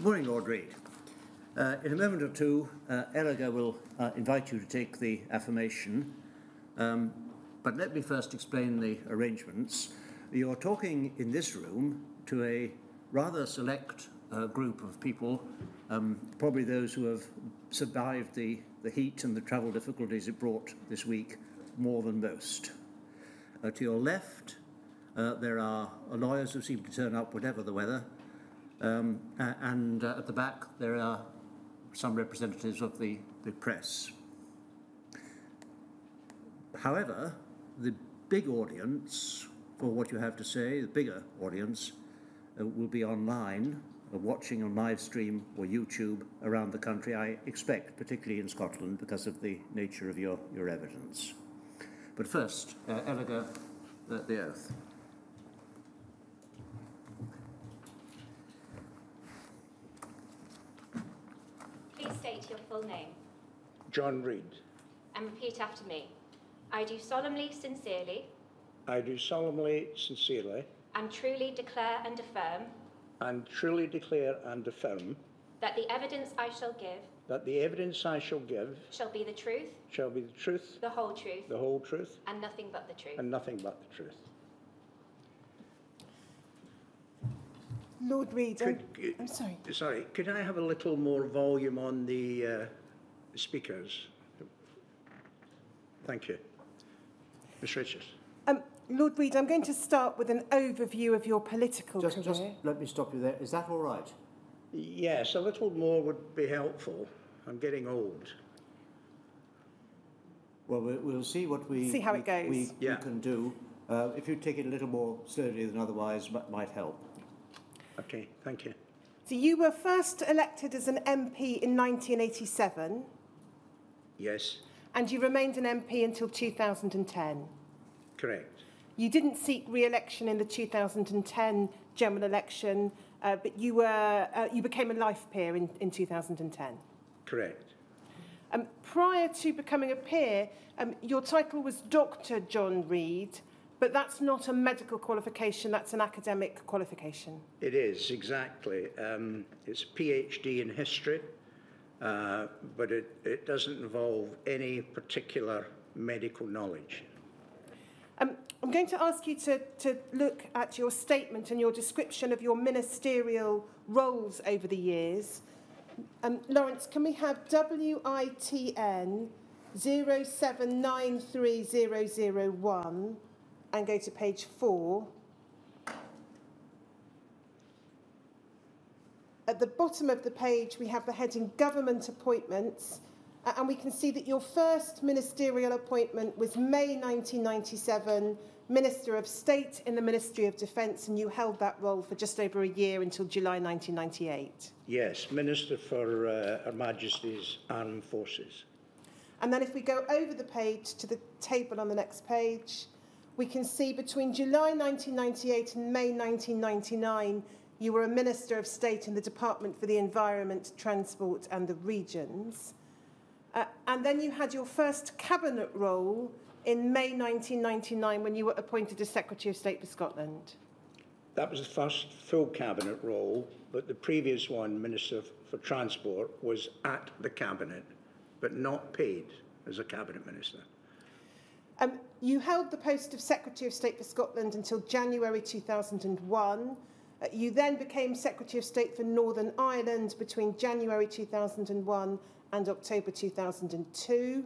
Good morning, Lord Reid. Uh, in a moment or two, uh, will uh, invite you to take the affirmation. Um, but let me first explain the arrangements. You're talking in this room to a rather select uh, group of people, um, probably those who have survived the, the heat and the travel difficulties it brought this week more than most. Uh, to your left, uh, there are lawyers who seem to turn up whatever the weather, um, and uh, at the back there are some representatives of the, the press. However, the big audience for what you have to say, the bigger audience, uh, will be online, uh, watching on live stream or YouTube around the country, I expect, particularly in Scotland, because of the nature of your, your evidence. But first, uh, uh, the oath. Please state your full name. John Reid. and repeat after me. I do solemnly, sincerely, I do solemnly, sincerely, and truly declare and affirm. And truly declare and affirm. That the evidence I shall give. That the evidence I shall give. Shall be the truth, shall be the truth, the whole truth, the whole truth, and nothing but the truth. and nothing but the truth. Lord Reid, I'm, Could- I'm sorry. Sorry, could I have a little more volume on the uh, speakers? Thank you. Ms Richards. Um, Lord Reid, I'm going to start with an overview of your political Just, career. just let me stop you there. Is that all right? Yes, a little more would be helpful. I'm getting old. Well, we- we'll see what we, See how we, it goes. we, Yeah. we can do. Uh, if you take it a little more slowly than otherwise, m- might help. Okay, thank you. So you were first elected as an MP in 1987 Yes, and you remained an MP until 2010. correct. You didn't seek re-election in the 2010 general election, uh, but you, were, uh, you became a life peer in, in 2010. Correct. Um, prior to becoming a peer, um, your title was Dr. John Reid, but that's not a medical qualification, that's an academic qualification. It is, exactly. Um, it's a PhD in history, uh, but it, it doesn't involve any particular medical knowledge. Um, I'm going to ask you to, to look at your statement and your description of your ministerial roles over the years. Um, Lawrence, can we have WITN 0793001 and go to page four? At the bottom of the page, we have the heading Government Appointments, and we can see that your first ministerial appointment was May 1997, Minister of State in the Ministry of Defence, and you held that role for just over a year until July 1998. Yes, Minister for uh, Her Majesty's Armed Forces. And then if we go over the page to the table on the next page, we can see between July 1998 and May 1999, you were a Minister of State in the Department for the Environment, Transport and the Regions. Uh, and then you had your first cabinet role in May 1999 when you were appointed as Secretary of State for Scotland. That was the first full cabinet role, but the previous one, Minister for Transport, was at the cabinet, but not paid as a cabinet minister. Um, you held the post of Secretary of State for Scotland until January 2001. Uh, you then became Secretary of State for Northern Ireland between January 2001 and October 2002.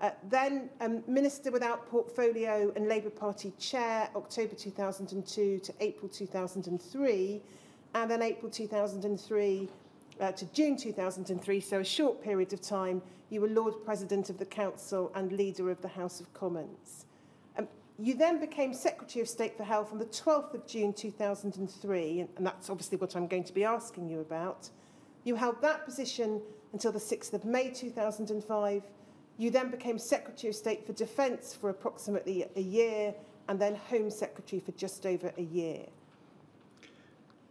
Uh, then um, Minister without Portfolio and Labour Party Chair, October 2002 to April 2003, and then April 2003 uh, to June 2003, so a short period of time, you were Lord President of the Council and Leader of the House of Commons. Um, you then became Secretary of State for Health on the 12th of June 2003, and, that's obviously what I'm going to be asking you about. You held that position until the 6th of May 2005. You then became Secretary of State for Defence for approximately a year, and then Home Secretary for just over a year.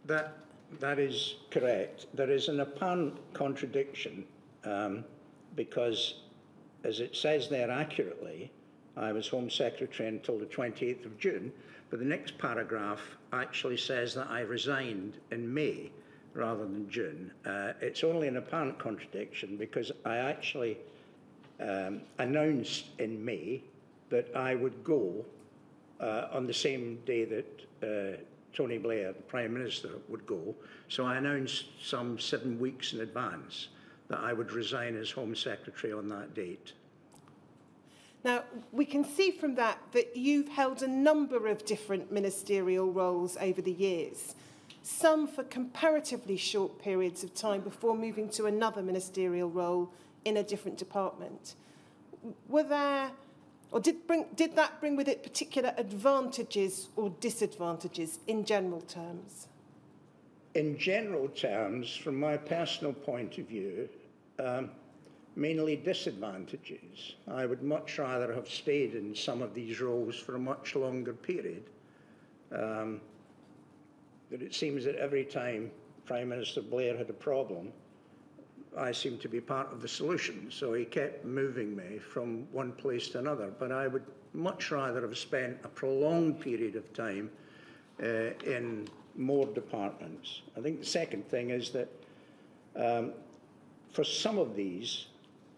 That, that is correct. There is an apparent contradiction um, because, as it says there accurately, I was Home Secretary until the 28th of June, but the next paragraph actually says that I resigned in May rather than June. Uh, it's only an apparent contradiction because I actually um, announced in May that I would go uh, on the same day that uh, Tony Blair, the Prime Minister, would go. So I announced some seven weeks in advance that I would resign as Home Secretary on that date. Now, we can see from that that you've held a number of different ministerial roles over the years, some for comparatively short periods of time before moving to another ministerial role in a different department. Were there, or did, bring, did that bring with it particular advantages or disadvantages in general terms? In general terms, from my personal point of view, um, mainly disadvantages. I would much rather have stayed in some of these roles for a much longer period. Um, but it seems that every time Prime Minister Blair had a problem, I seemed to be part of the solution. So he kept moving me from one place to another. But I would much rather have spent a prolonged period of time uh, in more departments. I think the second thing is that um, for some of these,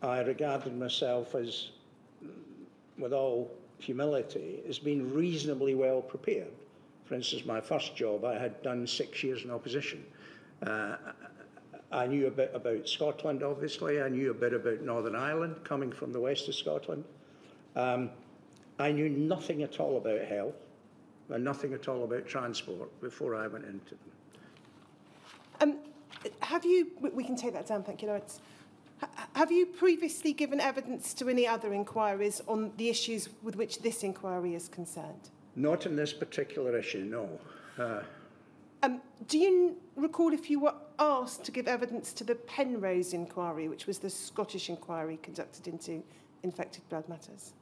I regarded myself as, with all humility, as being reasonably well prepared. For instance, my first job, I had done six years in opposition. Uh, I knew a bit about Scotland, obviously. I knew a bit about Northern Ireland, coming from the west of Scotland. Um, I knew nothing at all about health and nothing at all about transport before I went into them. Um, have you, we can take that down, thank you, Lawrence. Have you previously given evidence to any other inquiries on the issues with which this inquiry is concerned? Not in this particular issue, no. Uh, um, do you recall if you were asked to give evidence to the Penrose inquiry, which was the Scottish inquiry conducted into infected blood matters?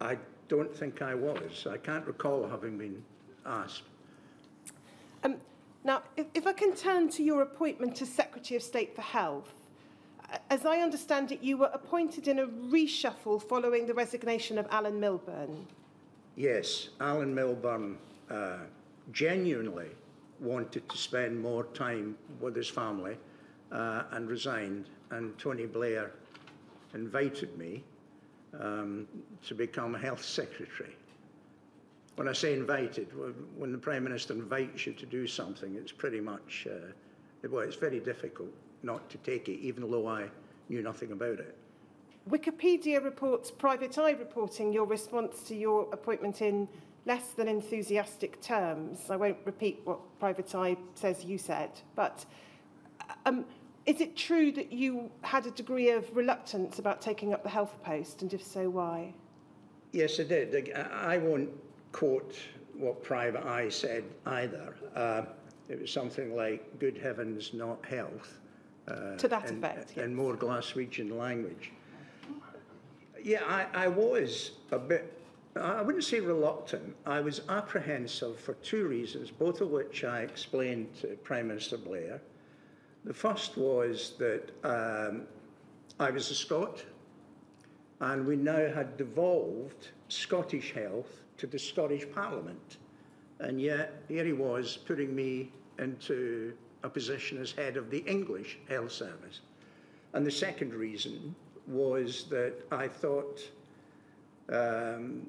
I don't think I was. I can't recall having been asked. Um, now, if, if I can turn to your appointment as Secretary of State for Health, as I understand it, you were appointed in a reshuffle following the resignation of Alan Milburn. Yes, Alan Milburn uh, genuinely wanted to spend more time with his family uh, and resigned. And Tony Blair invited me um, to become health secretary. When I say invited, when the Prime Minister invites you to do something, it's pretty much, uh, well, it's very difficult not to take it, even though I knew nothing about it. Wikipedia reports Private Eye reporting your response to your appointment in less than enthusiastic terms. I won't repeat what Private Eye says you said, but um, is it true that you had a degree of reluctance about taking up the health post, and if so, why? Yes, I did. I won't quote what Private Eye said either. Uh, it was something like, good heavens, not health. Uh, to that in, effect, yes. In more Glaswegian language. Yeah, I, I was a bit, I wouldn't say reluctant. I was apprehensive for two reasons, both of which I explained to Prime Minister Blair. The first was that um, I was a Scot, and we now had devolved Scottish health to the Scottish Parliament. And yet, here he was putting me into a position as head of the English Health Service. And the second reason was that I thought um,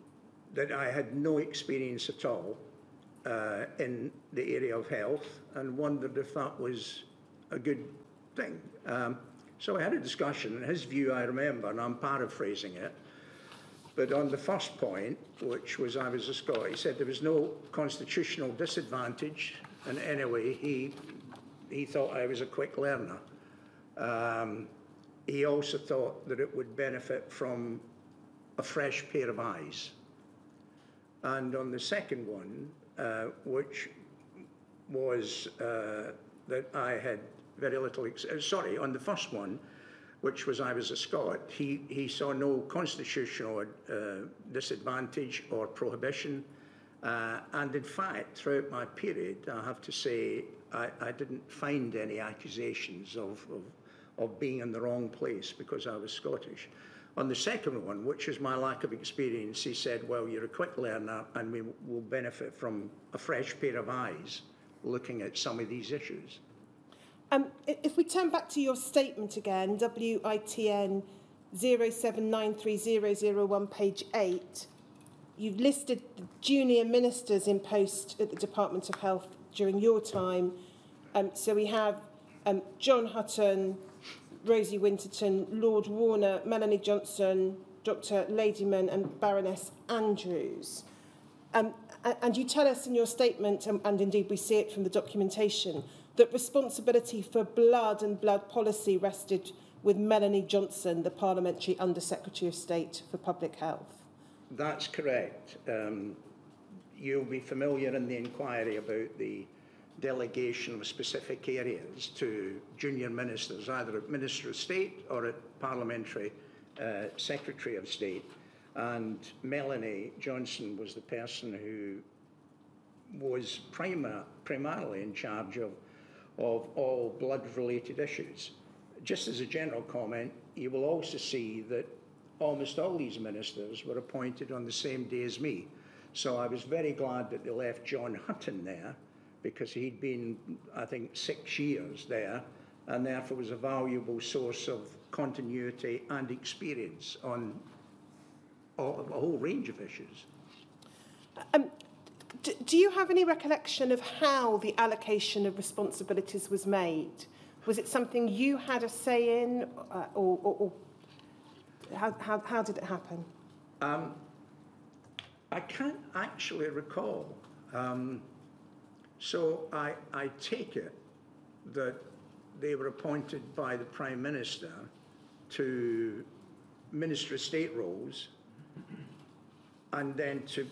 that I had no experience at all uh, in the area of health and wondered if that was a good thing. Um, so I had a discussion, and his view I remember, and I'm paraphrasing it, but on the first point, which was I was a Scot, he said there was no constitutional disadvantage, and anyway, he he thought I was a quick learner. Um, he also thought that it would benefit from a fresh pair of eyes. And on the second one, uh, which was uh, that I had very little, uh, sorry, on the first one, which was I was a Scot, he, he saw no constitutional uh, disadvantage or prohibition. Uh, and in fact, throughout my period, I have to say, I, I didn't find any accusations of, of, of being in the wrong place because I was Scottish. On the second one, which is my lack of experience, he said, well, you're a quick learner and we will benefit from a fresh pair of eyes looking at some of these issues. Um, if we turn back to your statement again, WITN 0793001, page 8, you've listed the junior ministers in post at the Department of Health during your time. Um, so we have um, John Hutton, Rosie Winterton, Lord Warner, Melanie Johnson, Dr Ladyman and Baroness Andrews. Um, and you tell us in your statement, um, and indeed we see it from the documentation, that responsibility for blood and blood policy rested with Melanie Johnson, the Parliamentary Under Secretary of State for Public Health. That's correct. Um, you'll be familiar in the inquiry about the delegation of specific areas to junior ministers, either at Minister of State or at Parliamentary uh, Secretary of State. And Melanie Johnson was the person who was prima, primarily in charge of, of all blood-related issues. Just as a general comment, you will also see that almost all these ministers were appointed on the same day as me. So I was very glad that they left John Hutton there because he'd been, I think, six years there and therefore was a valuable source of continuity and experience on a whole range of issues. Um, d- do you have any recollection of how the allocation of responsibilities was made? Was it something you had a say in, uh, or, or, or how, how, how did it happen? Um, I can't actually recall. Um, so I, I take it that they were appointed by the Prime Minister to Minister of State roles and then to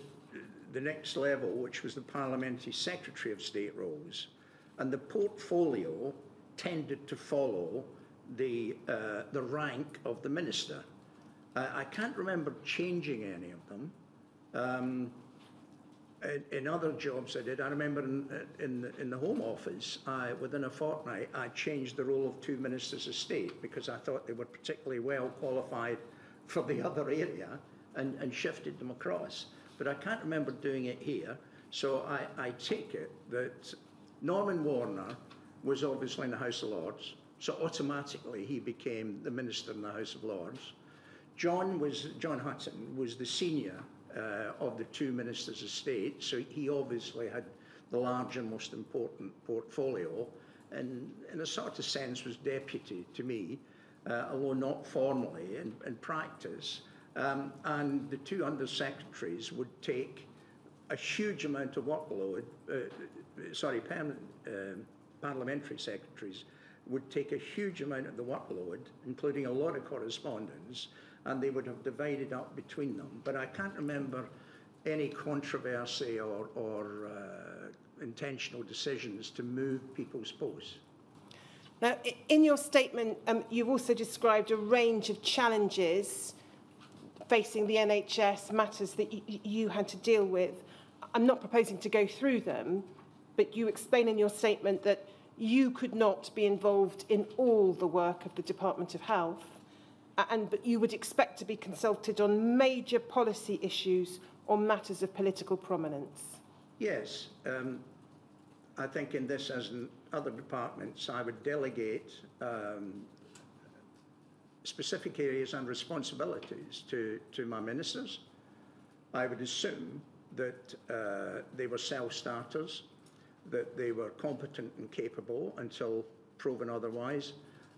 the next level, which was the Parliamentary Secretary of State roles. And the portfolio tended to follow the, uh, the rank of the minister. Uh, I can't remember changing any of them. Um, in, in other jobs I did, I remember in, in, the, in the Home Office, I, within a fortnight, I changed the role of two ministers of state because I thought they were particularly well qualified for the other area and, and shifted them across. But I can't remember doing it here, so I, I take it that Norman Warner was obviously in the House of Lords, so automatically he became the minister in the House of Lords. John was John Hutton was the senior uh, of the two ministers of state, so he obviously had the larger, most important portfolio, and in a sort of sense was deputy to me, uh, although not formally in, in practice. Um, and the two undersecretaries would take a huge amount of workload. Uh, sorry, permanent, um parliamentary secretaries would take a huge amount of the workload, including a lot of correspondence, and they would have divided up between them. But I can't remember any controversy or, or uh, intentional decisions to move people's posts. Now, in your statement, um, you've also described a range of challenges facing the NHS, matters that you had to deal with. I'm not proposing to go through them, but you explain in your statement that you could not be involved in all the work of the Department of Health, and but you would expect to be consulted on major policy issues or matters of political prominence. Yes, um, I think in this, as in other departments, I would delegate um, specific areas and responsibilities to, to my ministers. I would assume that uh, they were self-starters, that they were competent and capable until proven otherwise.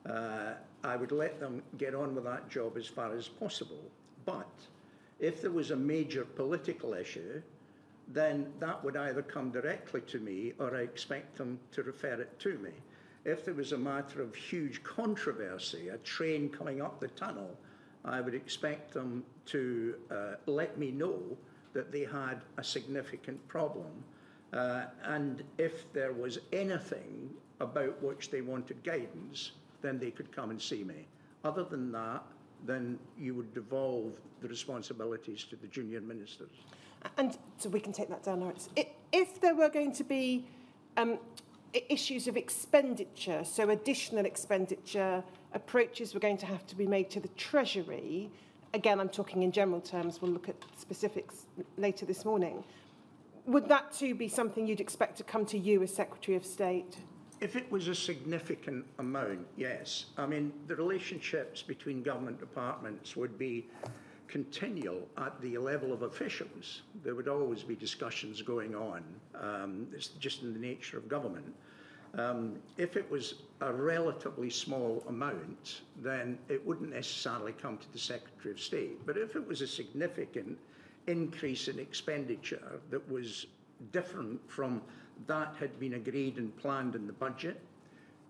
Uh, I would let them get on with that job as far as possible. But if there was a major political issue, then that would either come directly to me or I expect them to refer it to me. If there was a matter of huge controversy, a train coming up the tunnel, I would expect them to uh, let me know that they had a significant problem. Uh, and if there was anything about which they wanted guidance, then they could come and see me. Other than that, then you would devolve the responsibilities to the junior ministers. And so we can take that down, Lawrence. If there were going to be um, issues of expenditure, so additional expenditure, approaches were going to have to be made to the Treasury. Again, I'm talking in general terms, we'll look at specifics later this morning. Would that too be something you'd expect to come to you as Secretary of State? if it was a significant amount, yes. I mean, the relationships between government departments would be continual at the level of officials. There would always be discussions going on. Um, it's just in the nature of government. Um, if it was a relatively small amount, then it wouldn't necessarily come to the Secretary of State. But if it was a significant increase in expenditure that was different from that had been agreed and planned in the budget,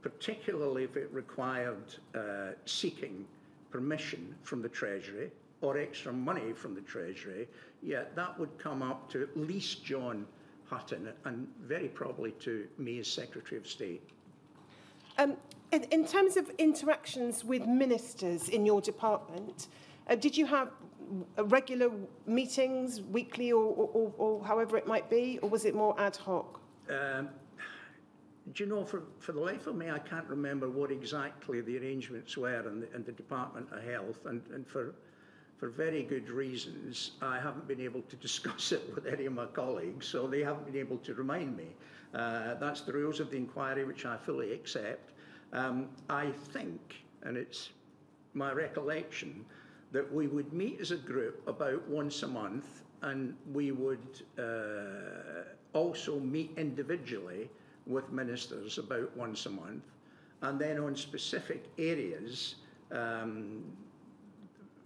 particularly if it required uh, seeking permission from the Treasury or extra money from the Treasury, yeah, that would come up to at least John Hutton and very probably to me as Secretary of State. Um, in, in terms of interactions with ministers in your department, uh, did you have uh, regular meetings, weekly or, or, or, or however it might be, or was it more ad hoc? Um, do you know, for, for the life of me, I can't remember what exactly the arrangements were in the, in the Department of Health, and, and for, for very good reasons, I haven't been able to discuss it with any of my colleagues, so they haven't been able to remind me. Uh, that's the rules of the inquiry, which I fully accept. Um, I think, and it's my recollection, that we would meet as a group about once a month and we would uh, also meet individually with ministers about once a month. And then on specific areas, um,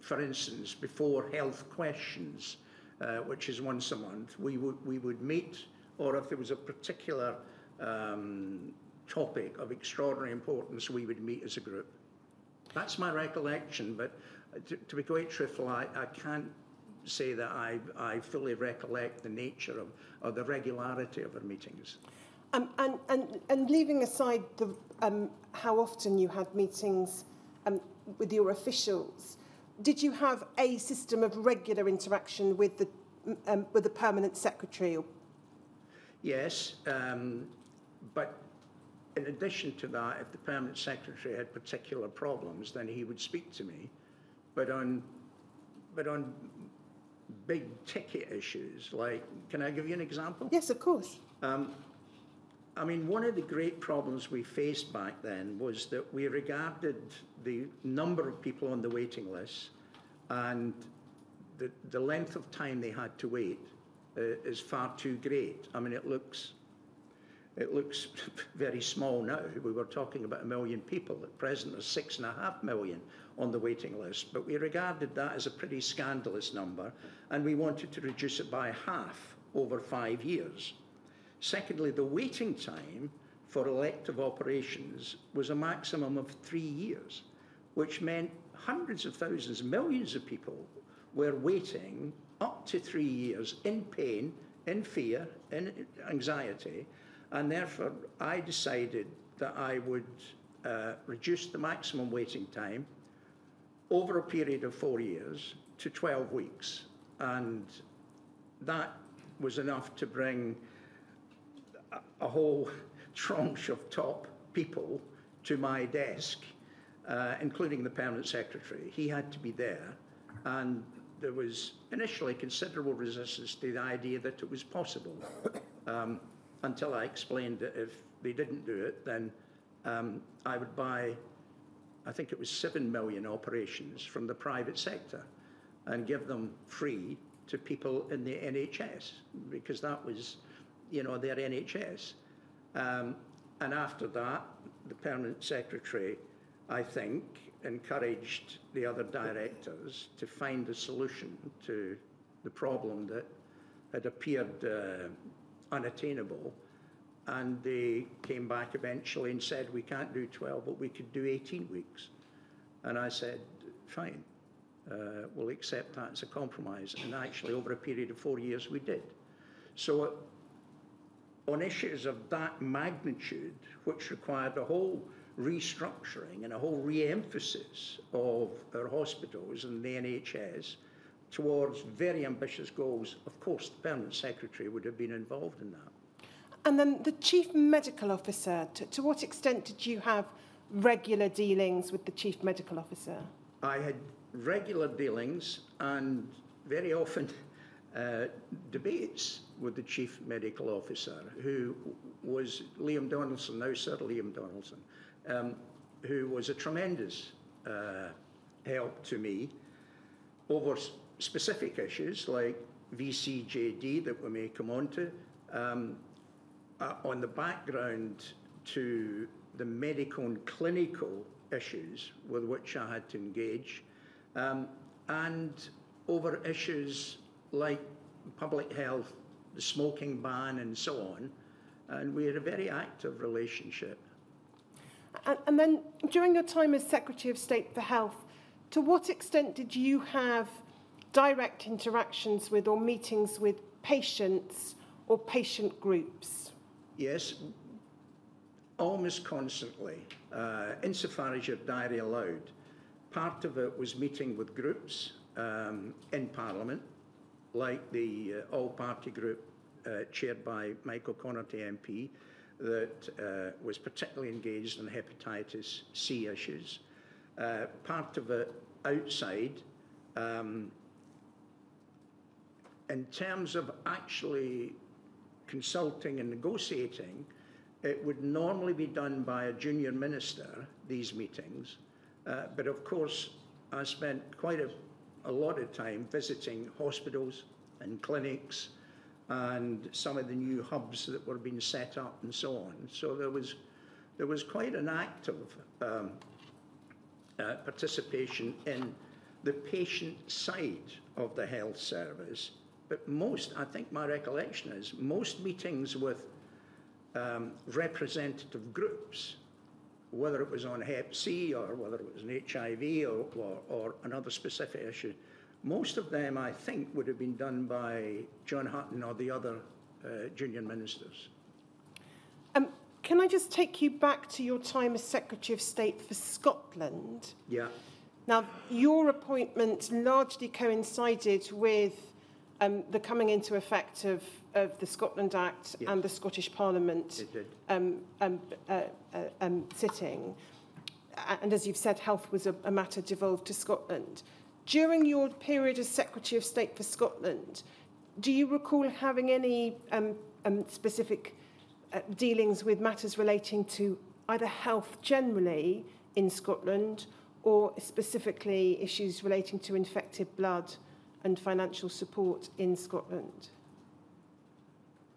for instance, before health questions, uh, which is once a month, we would, we would meet, or if there was a particular um, topic of extraordinary importance, we would meet as a group. That's my recollection, but to, to be quite truthful, I, I can't say that I, I fully recollect the nature of, or the regularity of our meetings. Um, and, and, and leaving aside the, um, how often you had meetings um, with your officials, did you have a system of regular interaction with the, um, with the permanent secretary? Yes, um, but in addition to that, if the permanent secretary had particular problems, then he would speak to me. But on, but on big ticket issues, like, can I give you an example? Yes, of course. Um, I mean, one of the great problems we faced back then was that we regarded the number of people on the waiting list and the, the length of time they had to wait uh, is far too great. I mean, it looks it looks very small now. We were talking about a million people. At present, there's six and a half million on the waiting list, but we regarded that as a pretty scandalous number, and we wanted to reduce it by half over five years. Secondly, the waiting time for elective operations was a maximum of three years, which meant hundreds of thousands, millions of people were waiting up to three years in pain, in fear, in anxiety, and therefore I decided that I would uh, reduce the maximum waiting time over a period of four years to 12 weeks. And that was enough to bring a, whole tranche of top people to my desk, uh, including the permanent secretary. He had to be there. And there was initially considerable resistance to the idea that it was possible. Um, until I explained that if they didn't do it, then um, I would buy, I think it was 7 million operations from the private sector and give them free to people in the NHS because that was, you know, their NHS. Um, and after that, the permanent secretary, I think, encouraged the other directors to find a solution to the problem that had appeared uh, unattainable. And they came back eventually and said, we can't do 12, but we could do 18 weeks. And I said, fine, uh, we'll accept that as a compromise. And actually, over a period of four years, we did. So on issues of that magnitude, which required a whole restructuring and a whole re-emphasis of our hospitals and the NHS, towards very ambitious goals, of course, the permanent secretary would have been involved in that. And then the chief medical officer, to, to what extent did you have regular dealings with the chief medical officer? I had regular dealings and very often uh, debates with the chief medical officer, who was Liam Donaldson, now Sir Liam Donaldson, um, who was a tremendous uh, help to me over specific issues like VCJD that we may come on to, um, uh, on the background to the medical and clinical issues with which I had to engage, um, and over issues like public health, the smoking ban, and so on. And we had a very active relationship. And, then during your time as Secretary of State for Health, to what extent did you have direct interactions with or meetings with patients or patient groups? Yes, almost constantly, uh, insofar as your diary allowed. Part of it was meeting with groups um, in Parliament, like the uh, all-party group uh, chaired by Michael Connarty MP, that uh, was particularly engaged in hepatitis C issues. Uh, part of it outside, um, in terms of actually consulting and negotiating, it would normally be done by a junior minister, these meetings. Uh, but of course, I spent quite a, a lot of time visiting hospitals and clinics and some of the new hubs that were being set up and so on. So there was, there was quite an active um, uh, participation in the patient side of the health service. But most, I think my recollection is, most meetings with um, representative groups, whether it was on Hep C or whether it was an HIV or, or, or another specific issue, most of them, I think, would have been done by John Hutton or the other uh, junior ministers. Um, can I just take you back to your time as Secretary of State for Scotland? Yeah. Now, your appointment largely coincided with um, the coming into effect of, of the Scotland Act Yes. and the Scottish Parliament um, um, uh, uh, um, sitting. And as you've said, health was a, a matter devolved to Scotland. During your period as Secretary of State for Scotland, do you recall having any um, um, specific uh, dealings with matters relating to either health generally in Scotland or specifically issues relating to infected blood and financial support in Scotland?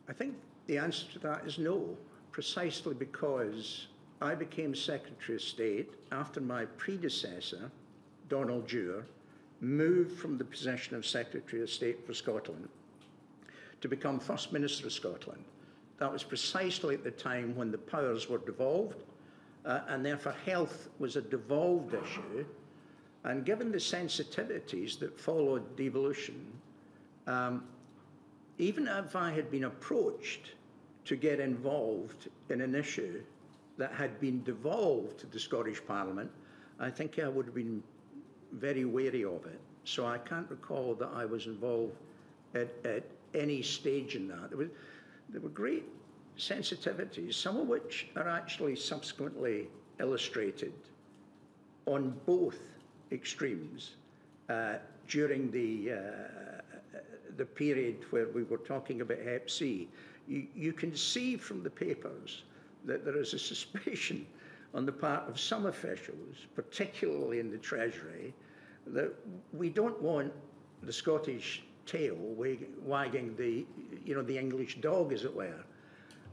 I think the answer to that is no, precisely because I became Secretary of State after my predecessor, Donald Dewar, moved from the position of Secretary of State for Scotland to become First Minister of Scotland. That was precisely at the time when the powers were devolved, uh, and therefore health was a devolved issue. And given the sensitivities that followed devolution, um, even if I had been approached to get involved in an issue that had been devolved to the Scottish Parliament, I think I would have been very wary of it. So I can't recall that I was involved at, at any stage in that. There, was, there were great sensitivities, some of which are actually subsequently illustrated on both extremes uh, during the uh, the period where we were talking about Hep C. You, you can see from the papers that there is a suspicion on the part of some officials, particularly in the Treasury, that we don't want the Scottish tail wagging the, you know, the English dog, as it were.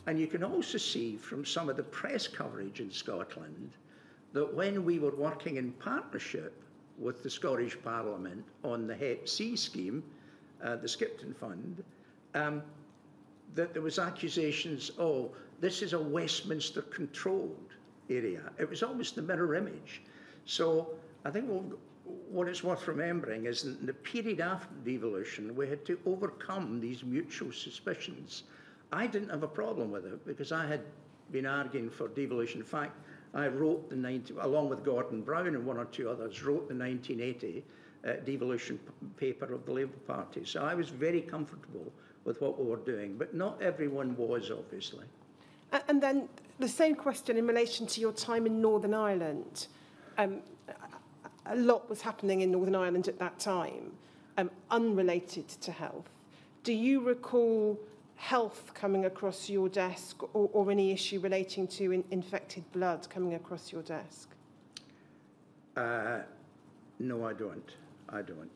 And you can also see from some of the press coverage in Scotland that when we were working in partnership with the Scottish Parliament on the Hep C scheme, uh, the Skipton Fund, um, that there was accusations, oh, this is a Westminster controlled area. It was almost the mirror image. So I think what, it's worth remembering is that in the period after devolution, we had to overcome these mutual suspicions. I didn't have a problem with it because I had been arguing for devolution. In fact, I wrote the 90, along with Gordon Brown and one or two others, wrote the 1980 uh, devolution paper of the Labour Party. So I was very comfortable with what we were doing, but not everyone was, obviously. And then the same question in relation to your time in Northern Ireland. Um, a a lot was happening in Northern Ireland at that time, um, unrelated to health. do you recall health coming across your desk or, or any issue relating to in, infected blood coming across your desk? Uh, no, I don't. I don't.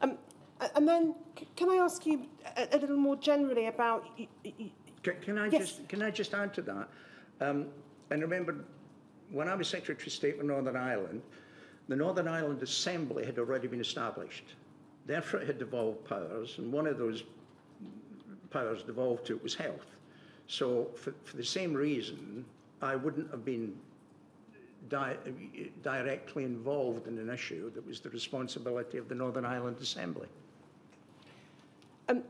Um, and then, can I ask you a, a little more generally about Can, can I Yes. just can I just add to that? Um, and remember, when I was Secretary of State for Northern Ireland, the Northern Ireland Assembly had already been established. Therefore, it had devolved powers, and one of those powers devolved to it was health. So, for, for the same reason, I wouldn't have been di- directly involved in an issue that was the responsibility of the Northern Ireland Assembly. Um,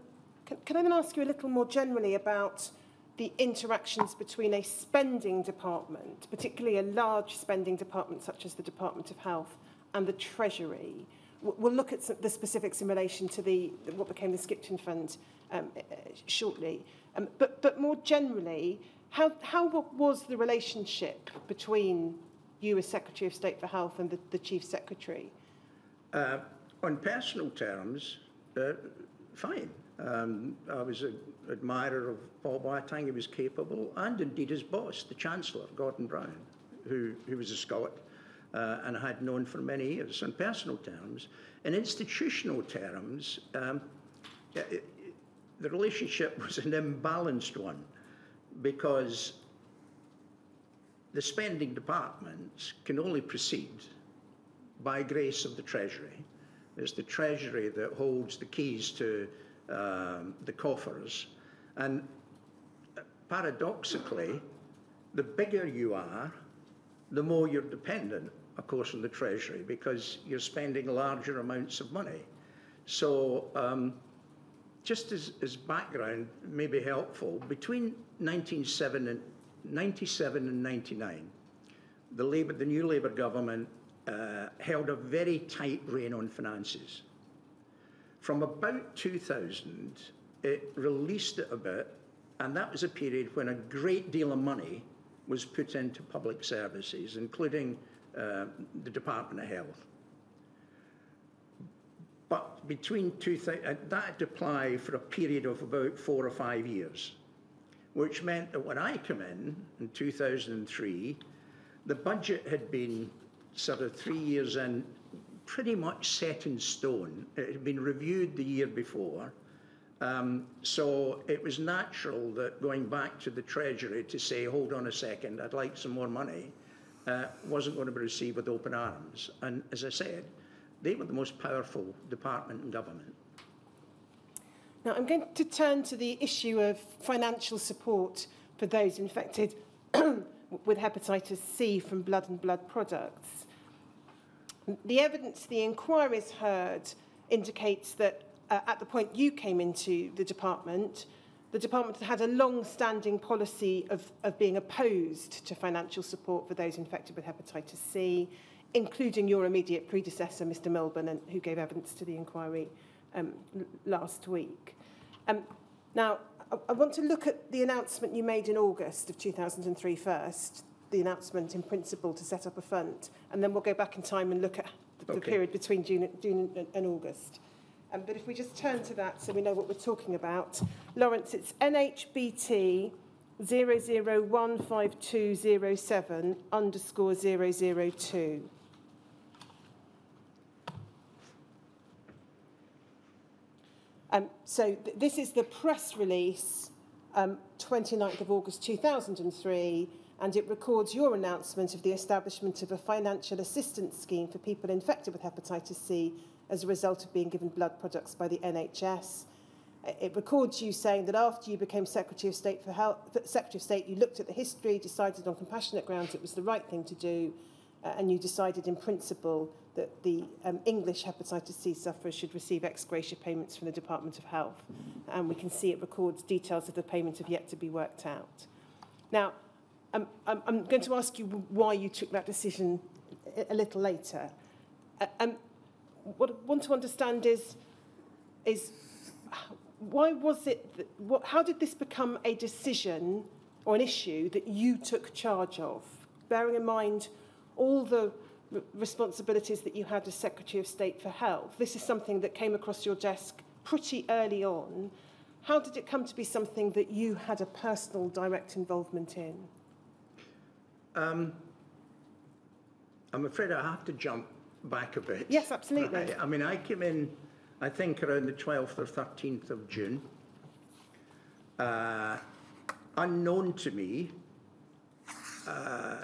can, can I then ask you a little more generally about the interactions between a spending department, particularly a large spending department such as the Department of Health, and the Treasury? We'll look at the specifics in relation to the what became the Skipton Fund um, uh, shortly. Um, but, but more generally, how, how was the relationship between you as Secretary of State for Health and the, the Chief Secretary? Uh, on personal terms, uh, fine. Um, I was an admirer of Paul Boateng. He was capable, and indeed his boss, the Chancellor, Gordon Brown, who, who was a Scot uh, and had known for many years. On personal terms, in institutional terms, um, it, it, the relationship was an imbalanced one because the spending departments can only proceed by grace of the Treasury. It's the Treasury that holds the keys to um, the coffers. And uh, paradoxically, the bigger you are, the more you're dependent, of course, on the Treasury because you're spending larger amounts of money. So, um, just as, as background, may be helpful, between 1997 and, 97 and 99, the, Labour, the new Labour government uh, held a very tight rein on finances. From about 2000, it released it a bit, and that was a period when a great deal of money was put into public services, including uh, the Department of Health. But between 2000, uh, that to apply for a period of about four or five years, which meant that when I came in in 2003, the budget had been sort of three years in, pretty much set in stone. It had been reviewed the year before. Um, so it was natural that going back to the Treasury to say, hold on a second, I'd like some more money, uh, wasn't going to be received with open arms. And as I said, they were the most powerful department in government. Now, I'm going to turn to the issue of financial support for those infected with hepatitis C from blood and blood products. The evidence the inquiry's heard indicates that uh, at the point you came into the department, the department had a long-standing policy of, of being opposed to financial support for those infected with hepatitis C, including your immediate predecessor, Mr Milburn, and, who gave evidence to the inquiry um, l- last week. Um, now, I, I want to look at the announcement you made in August of 2003 first, the announcement in principle to set up a fund, and then we'll go back in time and look at the, the period between June, June and, and August. Um, but if we just turn to that so we know what we're talking about. Lawrence, it's NHBT 00152007 underscore 002. Um, so th- this is the press release, um, 29th of August 2003, and it records your announcement of the establishment of a financial assistance scheme for people infected with hepatitis C as a result of being given blood products by the NHS. It records you saying that after you became Secretary of State for Health, Secretary of State, you looked at the history, decided on compassionate grounds it was the right thing to do, uh, and you decided in principle that the um, English hepatitis C sufferers should receive ex gratia payments from the Department of Health. And we can see it records details of the payment have yet to be worked out. Now, um, I'm, going to ask you why you took that decision a little later. Uh, um, what I want to understand is, is why was it, that, what, how did this become a decision or an issue that you took charge of, bearing in mind all the responsibilities that you had as Secretary of State for Health. This is something that came across your desk pretty early on. How did it come to be something that you had a personal direct involvement in? Um, I'm afraid I have to jump back a bit. Yes, absolutely. I, I mean, I came in, I think, around the 12th or 13th of June. Uh, unknown to me, uh,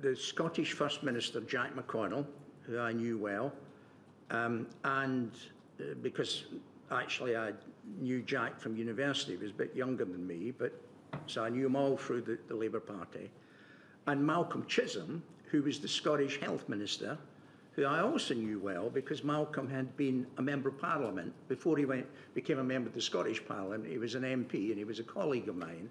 the Scottish First Minister, Jack McConnell, who I knew well, um, and uh, because actually I knew Jack from university, he was a bit younger than me, but so I knew him all through the, the Labour Party, and Malcolm Chisholm, who was the Scottish Health Minister, who I also knew well because Malcolm had been a member of Parliament before he went became a member of the Scottish Parliament. He was an MP and he was a colleague of mine.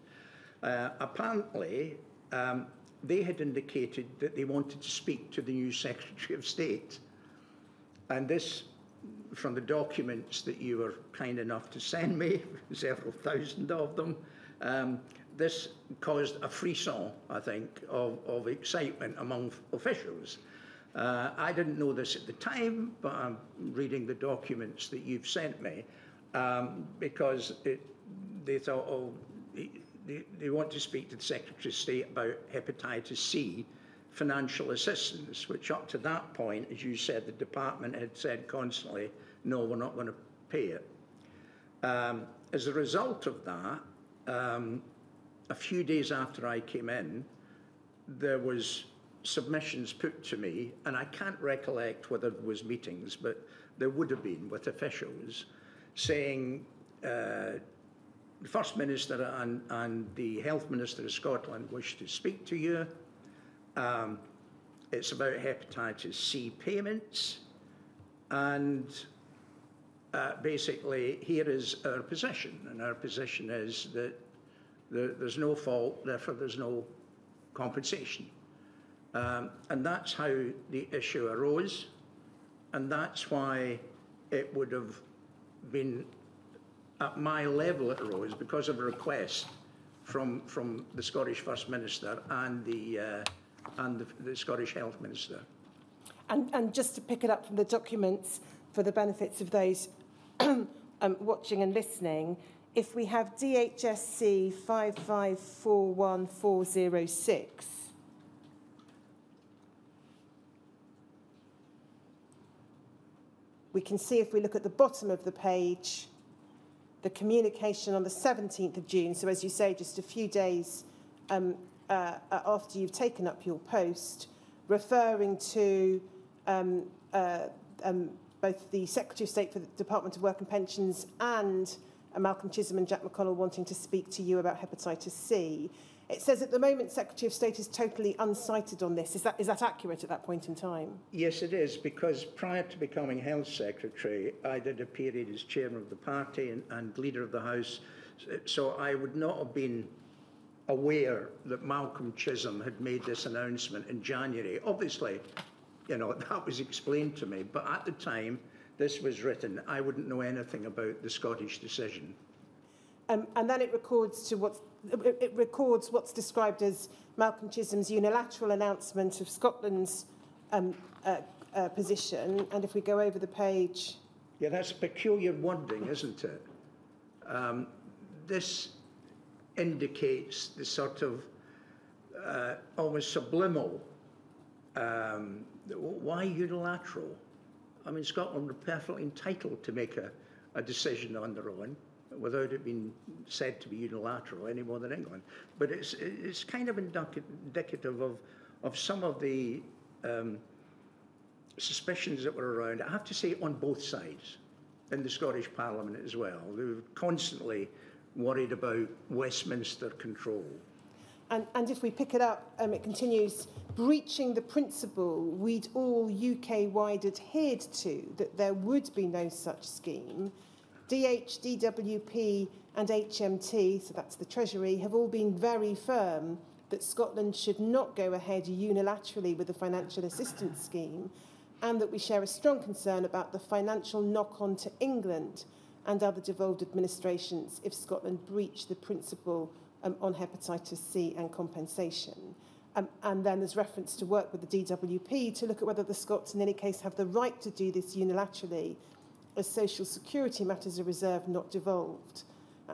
Uh, apparently, um, they had indicated that they wanted to speak to the new Secretary of State. And this, from the documents that you were kind enough to send me, several thousand of them, um, this caused a frisson, I think, of, of excitement among officials. Uh, I didn't know this at the time, but I'm reading the documents that you've sent me um, because it, they thought, oh, they, they want to speak to the Secretary of State about hepatitis C financial assistance, which up to that point, as you said, the department had said constantly, no, we're not going to pay it. Um, as a result of that, um, a few days after I came in, there was submissions put to me, and I can't recollect whether there was meetings, but there would have been with officials saying uh, the First Minister and, and the Health Minister of Scotland wish to speak to you. Um, it's about hepatitis C payments, and uh, basically, here is our position, and our position is that the, there's no fault, therefore there's no compensation. Um, and that's how the issue arose, and that's why it would have been at my level it arose because of a request from from the Scottish First Minister and the uh, and the, the Scottish Health Minister. And, and just to pick it up from the documents for the benefits of those um, watching and listening, if we have DHSC 5541406, we can see if we look at the bottom of the page, the communication on the 17th of June, so as you say, just a few days um, uh, uh, after you've taken up your post, referring to um, uh, um, both the Secretary of State for the Department of Work and Pensions and uh, Malcolm Chisholm and Jack McConnell wanting to speak to you about hepatitis C. It says at the moment Secretary of State is totally unsighted on this. Is that, is that accurate at that point in time? Yes, it is, because prior to becoming Health Secretary, I did a period as Chairman of the party and, and Leader of the House, so I would not have been aware that Malcolm Chisholm had made this announcement in January. Obviously, you know, that was explained to me, but at the time this was written, I wouldn't know anything about the Scottish decision. Um, and then it records to what's it, records what's described as Malcolm Chisholm's unilateral announcement of Scotland's um, uh, uh, position. And if we go over the page, Yeah, that's peculiar wording, isn't it? Um, this indicates the sort of uh, almost subliminal. Um, why unilateral? I mean, Scotland were perfectly entitled to make a, a decision on their own without it being said to be unilateral any more than England. But it's, it's kind of indicative of, of some of the um, suspicions that were around, I have to say, on both sides, in the Scottish Parliament as well. They were constantly worried about Westminster control. and, and if we pick it up, um, it continues breaching the principle we'd all UK wide adhered to that there would be no such scheme. DH, DWP, and HMT, so that's the Treasury, have all been very firm that Scotland should not go ahead unilaterally with the financial assistance scheme, and that we share a strong concern about the financial knock on to England and other devolved administrations if Scotland breached the principle um, on hepatitis C and compensation. Um, and then there's reference to work with the DWP to look at whether the Scots in any case have the right to do this unilaterally as social security matters are reserved, not devolved,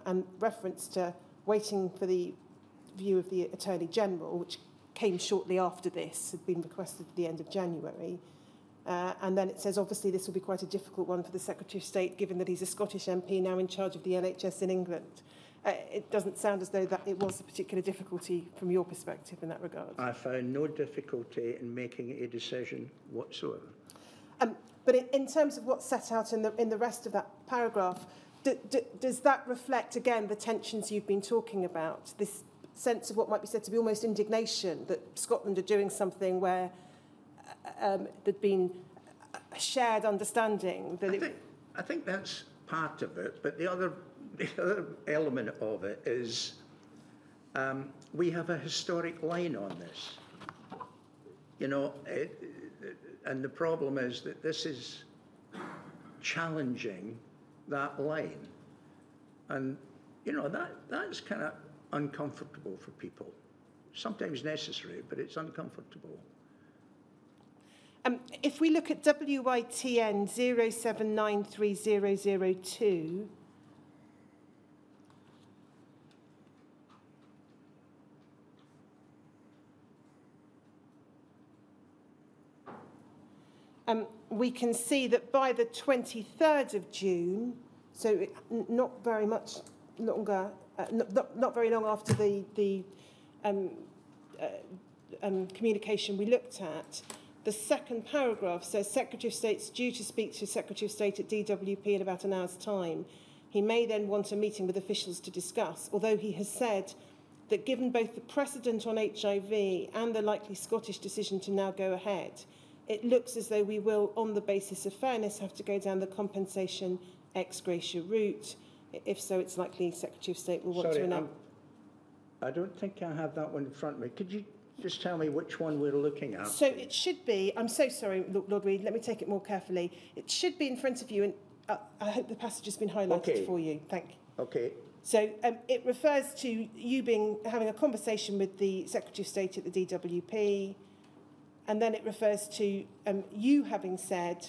and reference to waiting for the view of the Attorney General, which came shortly after this, had been requested at the end of January. Uh, and then it says, obviously, this will be quite a difficult one for the Secretary of State, given that he's a Scottish MP now in charge of the NHS in England. Uh, it doesn't sound as though that it was a particular difficulty from your perspective in that regard. I found no difficulty in making a decision whatsoever. Um, but in, terms of what's set out in the, in the rest of that paragraph, d- d- does that reflect, again, the tensions you've been talking about? This sense of what might be said to be almost indignation that Scotland are doing something where uh, um, there'd been a shared understanding that I it, think, I think that's part of it, but the other, the other element of it is um, we have a historic line on this. You know, it, and the problem is that this is challenging that line. And, you know, that, that's kind of uncomfortable for people. Sometimes necessary, but it's uncomfortable. Um, if we look at WITN 0793002, um, we can see that by the 23rd of June, so not very much longer, uh, not, not, very long after the, the um, uh, um, communication we looked at, the second paragraph says Secretary of State's due to speak to Secretary of State at DWP in about an hour's time. He may then want a meeting with officials to discuss, although he has said that given both the precedent on HIV and the likely Scottish decision to now go ahead, it looks as though we will, on the basis of fairness, have to go down the compensation ex gratia route. If so, it's likely Secretary of State will want Sorry, to I'm. I don't think I have that one in front of me. Could you just tell me which one we're looking at? So it should be, I'm so sorry, Lord Lord Reid, let me take it more carefully. It should be in front of you, and uh, I hope the passage has been highlighted Okay. for you. Thank you. Okay, So um, it refers to you being having a conversation with the Secretary of State at the DWP, and then it refers to um, you having said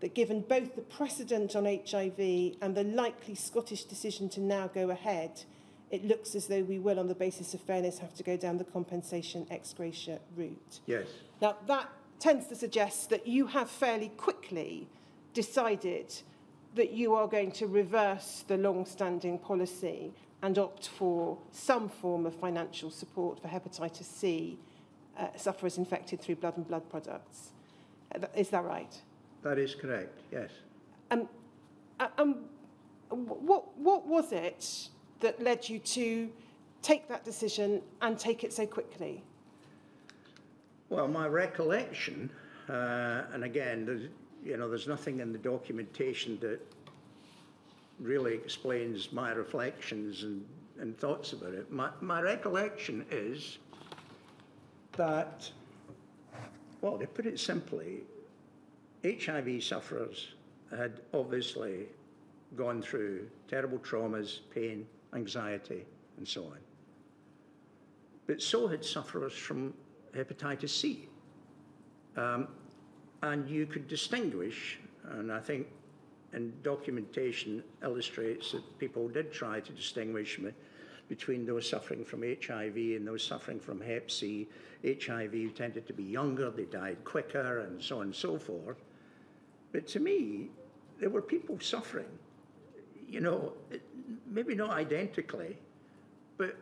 that given both the precedent on HIV and the likely Scottish decision to now go ahead, it looks as though we will, on the basis of fairness, have to go down the compensation ex gratia route. yes. Now, that tends to suggest that you have fairly quickly decided that you are going to reverse the long-standing policy and opt for some form of financial support for hepatitis C uh, sufferers infected through blood and blood products. Uh, Is that right? That is correct, yes. Um, uh, um, what, what was it that led you to take that decision and take it so quickly? Well, my recollection, uh, and again, there's, you know, there's nothing in the documentation that really explains my reflections and, and thoughts about it. My, my recollection is that, well, to put it simply, HIV sufferers had obviously gone through terrible traumas, pain, anxiety, and so on. But so had sufferers from hepatitis C. Um, and you could distinguish, and I think and documentation illustrates that people did try to distinguish between those suffering from HIV and those suffering from Hep C. HIV tended to be younger, they died quicker, and so on and so forth. But to me, there were people suffering, you know, maybe not identically, but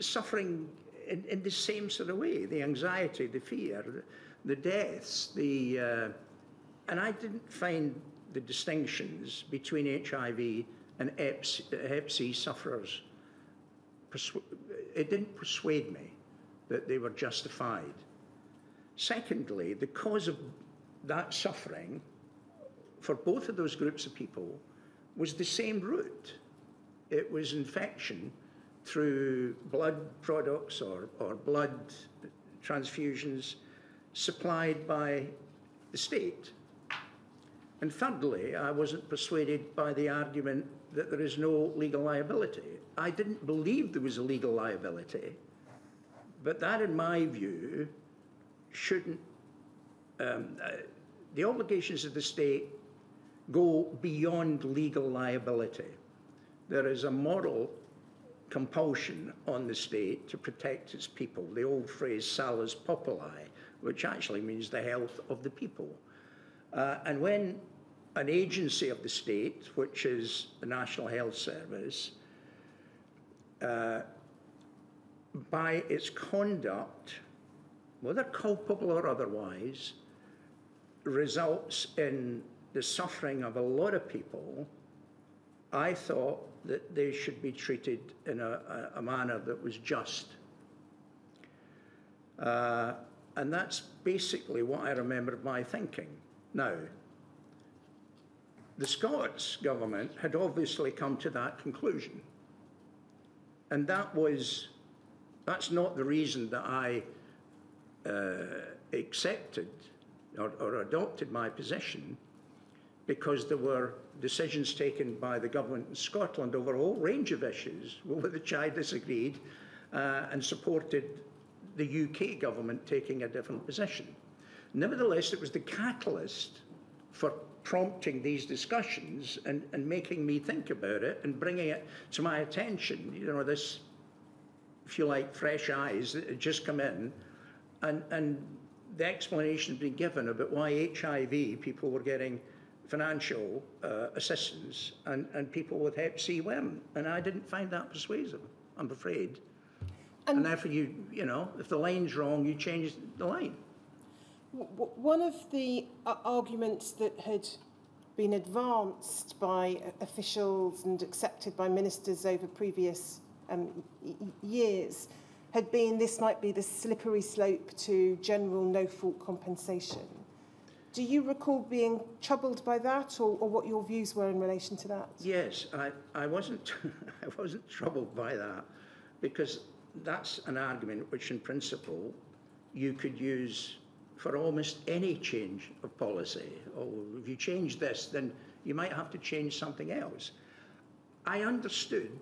suffering in, in the same sort of way the anxiety, the fear, the, deaths, the. Uh, and I didn't find the distinctions between HIV and Hep C, Hep C sufferers. It didn't persuade me that they were justified. Secondly, the cause of that suffering for both of those groups of people was the same route. It was infection through blood products or, or blood transfusions supplied by the state. And thirdly, I wasn't persuaded by the argument that there is no legal liability. I didn't believe there was a legal liability but that, in my view, shouldn't. Um, uh, the obligations of the state go beyond legal liability. There is a moral compulsion on the state to protect its people. The old phrase salus populi, which actually means the health of the people. Uh, and when an agency of the state, which is the National Health Service, uh, by its conduct, whether culpable or otherwise, results in the suffering of a lot of people, I thought that they should be treated in a, a, manner that was just. Uh, and that's basically what I remember my thinking. Now, the Scots government had obviously come to that conclusion. And that was, that's not the reason that I uh, accepted or, or adopted my position because there were decisions taken by the government in Scotland over a whole range of issues with which I disagreed uh, and supported the UK government taking a different position. Nevertheless, it was the catalyst for prompting these discussions and, and making me think about it and bringing it to my attention. You know, this, if you like, fresh eyes that had just come in and, and the explanation had been given about why HIV people were getting financial uh, assistance and, and people with Hep C weren't. And I didn't find that persuasive, I'm afraid. And, and therefore, you, you know, if the line's wrong, you change the line. One of the uh, arguments that had been advanced by officials and accepted by ministers over previous um, years had been this might be the slippery slope to general no fault compensation. Do you recall being troubled by that or, or what your views were in relation to that? Yes, I, I, wasn't, I wasn't troubled by that because that's an argument which, in principle, you could use for almost any change of policy. Oh, if you change this, then you might have to change something else. I understood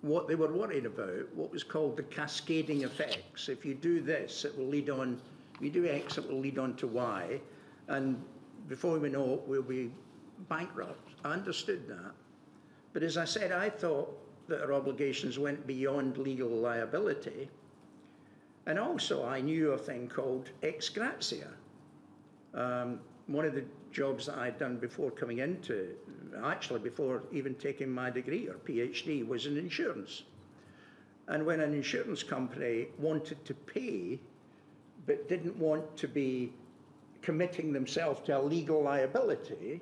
what they were worried about, what was called the cascading effects. If you do this, it will lead on, if you do X, it will lead on to Y, and before we know it, we'll be bankrupt. I understood that. But as I said, I thought that our obligations went beyond legal liability. And also, I knew a thing called ex gratia. Um, one of the jobs that I'd done before coming into, actually before even taking my degree or PhD, was in insurance. And when an insurance company wanted to pay but didn't want to be committing themselves to a legal liability,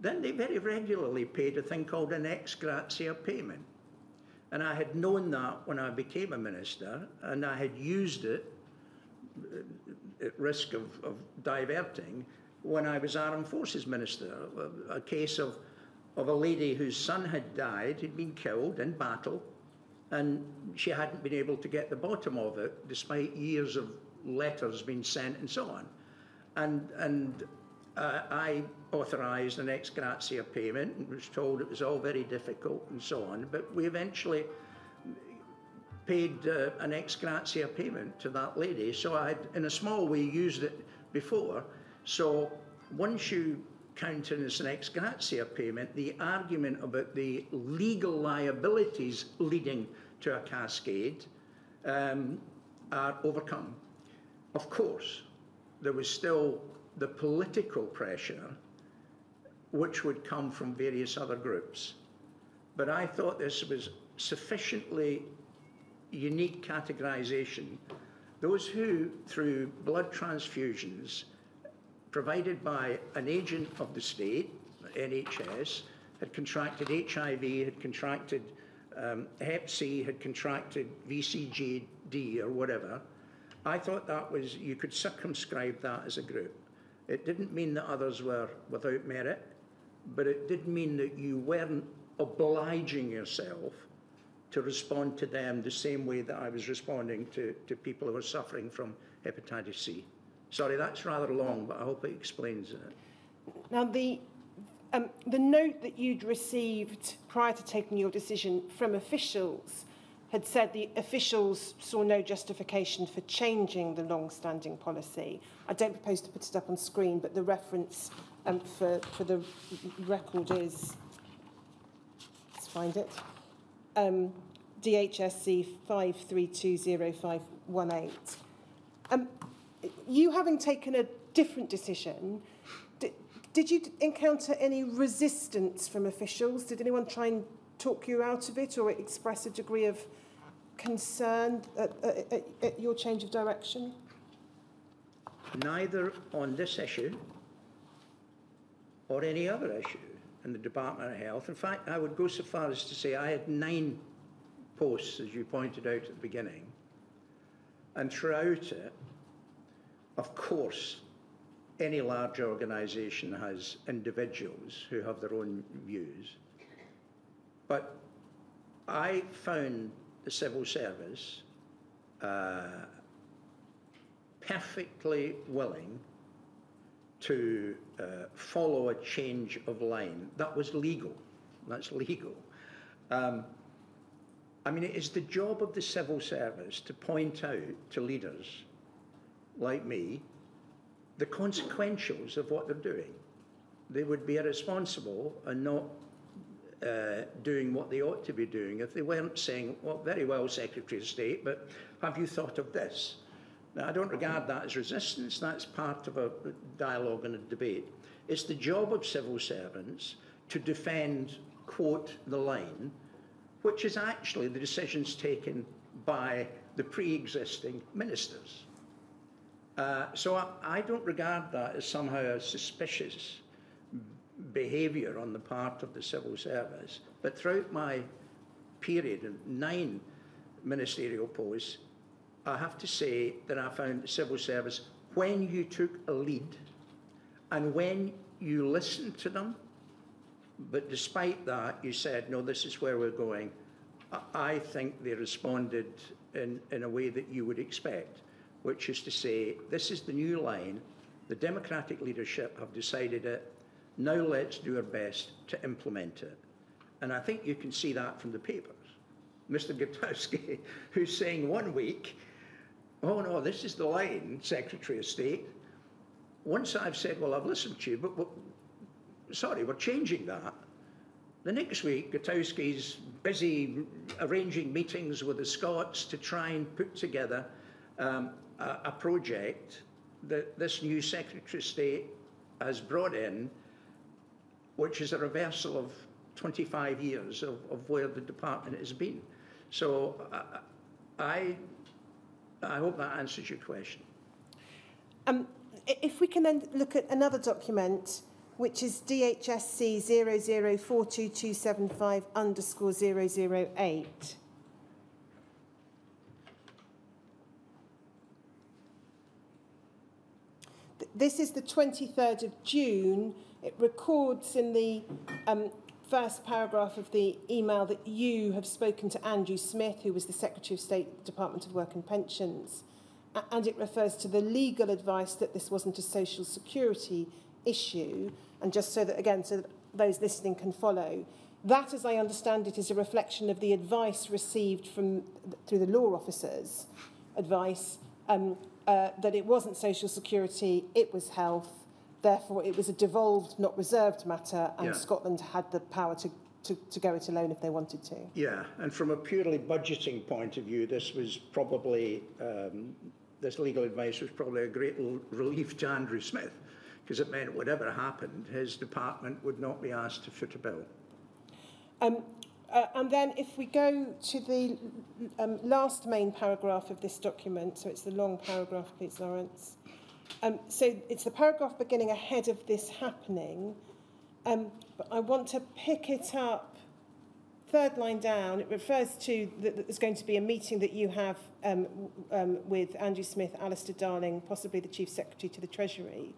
then they very regularly paid a thing called an ex gratia payment. And I had known that when I became a minister, and I had used it uh, at risk of, of diverting when I was Armed Forces Minister. A, a case of, of a lady whose son had died, he'd been killed in battle, and she hadn't been able to get the bottom of it despite years of letters being sent and so on. And, and uh, I authorised an ex gratia payment and was told it was all very difficult and so on. But we eventually paid uh, an ex gratia payment to that lady. So I had, in a small way, used it before. So once you count it as an ex gratia payment, the argument about the legal liabilities leading to a cascade um, are overcome. Of course, there was still the political pressure which would come from various other groups. But I thought this was sufficiently unique categorization. Those who, through blood transfusions provided by an agent of the state, NHS, had contracted HIV, had contracted um, Hep C, had contracted VCJD or whatever, I thought that was, you could circumscribe that as a group. It didn't mean that others were without merit, but it did mean that you weren't obliging yourself to respond to them the same way that I was responding to, to people who were suffering from hepatitis C. Sorry, that's rather long, but I hope it explains it. Now, the, um, the note that you'd received prior to taking your decision from officials had said the officials saw no justification for changing the long-standing policy. I don't propose to put it up on screen, but the reference um, for, for the record is, let's find it, um, DHSC 5320518. Um, you having taken a different decision, did, did you encounter any resistance from officials? Did anyone try and talk you out of it or express a degree of concern at, at, at your change of direction? Neither on this issue or any other issue in the Department of Health. In fact, I would go so far as to say I had nine posts, as you pointed out at the beginning. And throughout it, of course, any large organisation has individuals who have their own views. But I found the civil service uh, perfectly willing to uh, follow a change of line. That was legal. That's legal. Um, I mean, it is the job of the civil service to point out to leaders like me the consequentials of what they're doing. They would be irresponsible and not uh, doing what they ought to be doing if they weren't saying, well, very well, Secretary of State, but have you thought of this? Now, I don't regard that as resistance. That's part of a dialogue and a debate. It's the job of civil servants to defend, quote, the line, which is actually the decisions taken by the pre-existing ministers. Uh, so I, I don't regard that as somehow a suspicious behaviour on the part of the civil service. But throughout my period of nine ministerial posts, I have to say that I found the civil service, when you took a lead and when you listened to them, but despite that, you said, no, this is where we're going, I think they responded in, in a way that you would expect, which is to say, this is the new line, the democratic leadership have decided it, now let's do our best to implement it. And I think you can see that from the papers. Mr. Gutowski, who's saying one week, oh no, this is the line, Secretary of State. Once I've said, well, I've listened to you, but, sorry, we're changing that. The next week, Gutowski's busy arranging meetings with the Scots to try and put together um, a, a project that this new Secretary of State has brought in which is a reversal of 25 years of, of where the department has been. So uh, I, I hope that answers your question. Um, if we can then look at another document, which is DHSC 00422275 underscore 008. This is the 23rd of June it records in the um, first paragraph of the email that you have spoken to Andrew Smith, who was the Secretary of State, Department of Work and Pensions, and it refers to the legal advice that this wasn't a social security issue. And just so that, again, so that those listening can follow, that, as I understand it, is a reflection of the advice received from through the law officers' advice um, uh, that it wasn't social security, it was health, Therefore, it was a devolved, not reserved matter, and Yeah. Scotland had the power to, to, to go it alone if they wanted to. Yeah, and from a purely budgeting point of view, this was probably, um, this legal advice was probably a great relief to Andrew Smith, because it meant whatever happened, his department would not be asked to foot a bill. Um, uh, and then if we go to the um, last main paragraph of this document, so it's the long paragraph, please, Lawrence. Um, so it's the paragraph beginning ahead of this happening, um, but I want to pick it up. Third line down, it refers to that there's going to be a meeting that you have um, um, with Andrew Smith, Alistair Darling, possibly the Chief Secretary to the Treasury.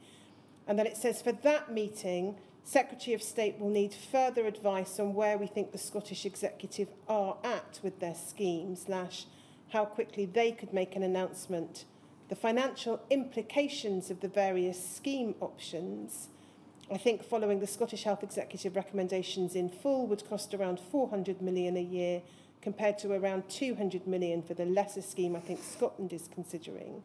And then it says, for that meeting, Secretary of State will need further advice on where we think the Scottish Executive are at with their scheme, slash how quickly they could make an announcement the financial implications of the various scheme options, I think following the Scottish Health Executive recommendations in full would cost around 400 million a year compared to around 200 million for the lesser scheme I think Scotland is considering.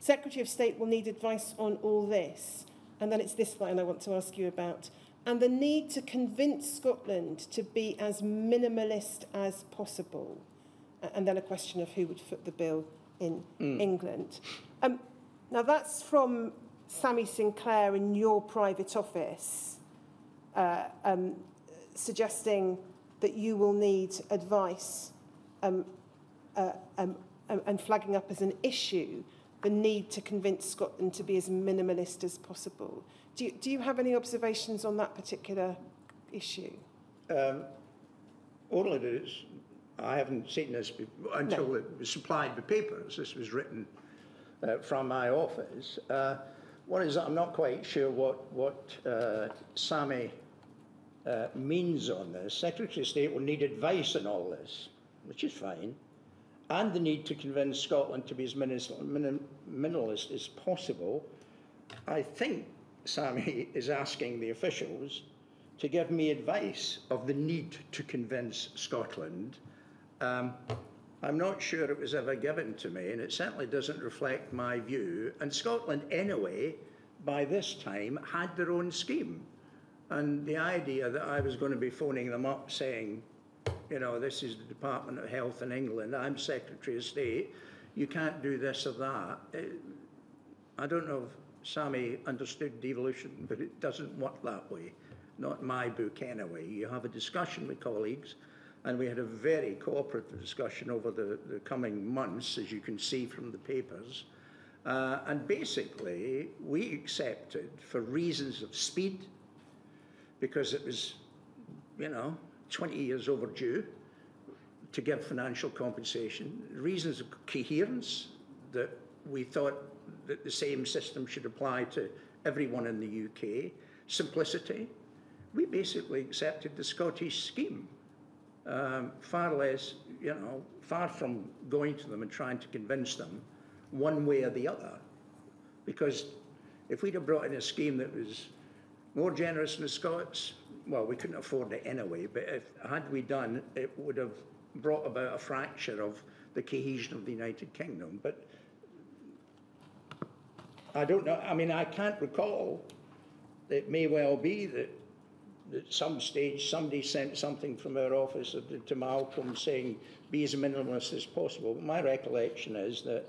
Secretary of State will need advice on all this. And then it's this line I want to ask you about. And the need to convince Scotland to be as minimalist as possible. And then a question of who would foot the bill in England. Um, now, that's from Sammy Sinclair in your private office, uh, um, suggesting that you will need advice um, uh, um, um, and flagging up as an issue the need to convince Scotland to be as minimalist as possible. Do you, do you have any observations on that particular issue? Um, all it is, I haven't seen this be- until No. it was supplied with papers. This was written uh, from my office. Uh, what is, I'm not quite sure what, what uh, Sammy uh, means on this. Secretary of State will need advice on all this, which is fine, and the need to convince Scotland to be as minimalist as possible. I think Sammy is asking the officials to give me advice of the need to convince Scotland. Um, I'm not sure it was ever given to me, and it certainly doesn't reflect my view. And Scotland, anyway, by this time, had their own scheme. And the idea that I was going to be phoning them up saying, you know, this is the Department of Health in England, I'm Secretary of State, you can't do this or that. It, I don't know if Sammy understood devolution, but it doesn't work that way. Not my book anyway. You have a discussion with colleagues, and we had a very cooperative discussion over the, the coming months, as you can see from the papers. Uh, and basically, we accepted, for reasons of speed, because it was, you know, 20 years overdue, to give financial compensation, reasons of coherence, that we thought that the same system should apply to everyone in the UK, simplicity, we basically accepted the Scottish scheme. Um, far less, you know, far from going to them and trying to convince them one way or the other. Because if we'd have brought in a scheme that was more generous than the Scots, well, we couldn't afford it anyway, but if had we done, it would have brought about a fracture of the cohesion of the United Kingdom. But I don't know, I mean, I can't recall. It may well be that at some stage somebody sent something from our office to, Malcolm saying be as minimalist as possible. My recollection is that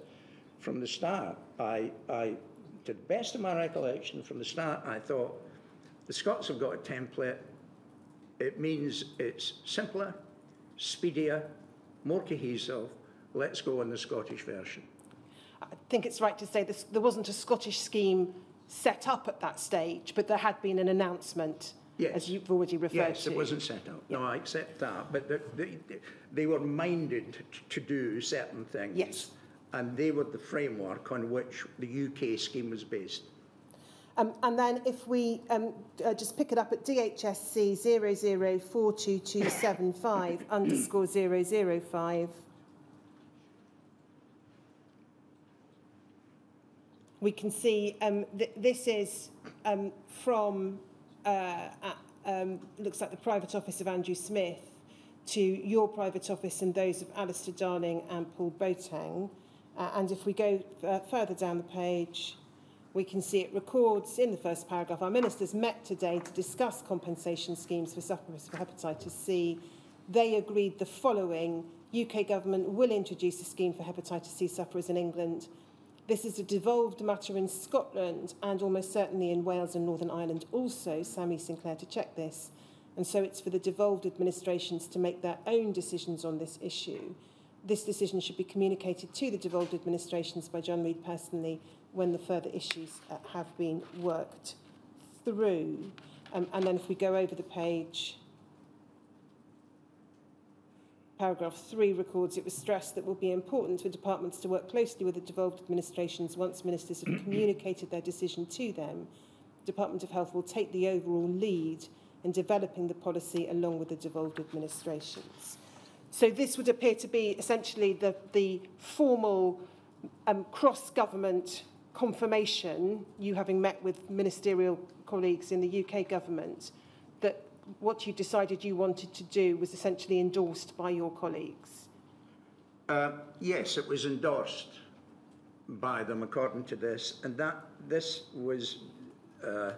from the start, I, I, to the best of my recollection, from the start, I thought the Scots have got a template. It means it's simpler, speedier, more cohesive. Let's go on the Scottish version. I think it's right to say this, there wasn't a Scottish scheme set up at that stage, but there had been an announcement, Yes. as you've already referred Yes, to. it wasn't set up. No, I accept that. But the, the, they were minded to do certain things. Yes. And they were the framework on which the UK scheme was based. Um, and then if we um, uh, just pick it up at DHSC 00422275 underscore 005. We can see um, th- this is um, from, uh, um, looks like the private office of Andrew Smith to your private office and those of Alistair Darling and Paul Boateng. Uh, and if we go uh, further down the page, we can see it records in the first paragraph, our ministers met today to discuss compensation schemes for sufferers of hepatitis C. They agreed the following. UK government will introduce a scheme for hepatitis C sufferers in England. This is a devolved matter in Scotland and almost certainly in Wales and Northern Ireland also, Sammy Sinclair to check this. And so it's for the devolved administrations to make their own decisions on this issue. This decision should be communicated to the devolved administrations by John Reid personally when the further issues uh, have been worked through. Um, and then if we go over the page, Paragraph 3 records it was stressed that it will be important for departments to work closely with the devolved administrations once ministers have communicated their decision to them. Department of Health will take the overall lead in developing the policy along with the devolved administrations. So this would appear to be essentially the, the formal um, cross-government confirmation, you having met with ministerial colleagues in the UK government, what you decided you wanted to do was essentially endorsed by your colleagues. Uh, yes, it was endorsed by them according to this, and that this was uh,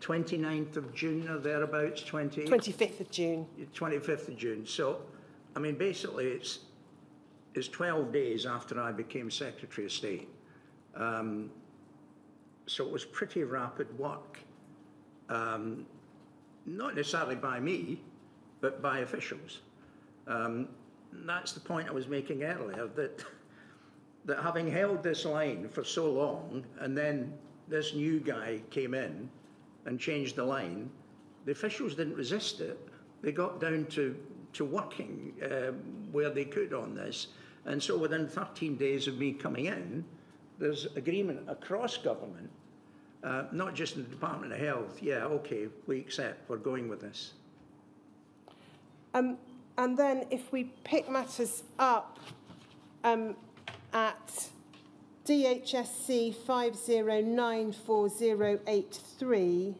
29th of June or thereabouts, 20, 25th of June. 25th of June. So, I mean, basically, it's it's 12 days after I became Secretary of State. Um, so it was pretty rapid work. Um, not necessarily by me, but by officials. Um, that's the point I was making earlier, that, that having held this line for so long, and then this new guy came in and changed the line, the officials didn't resist it. They got down to, to working uh, where they could on this. And so within 13 days of me coming in, there's agreement across government, uh, not just in the Department of Health. Yeah, okay, we accept, we're going with this. Um, and then if we pick matters up um, at DHSC 50948083,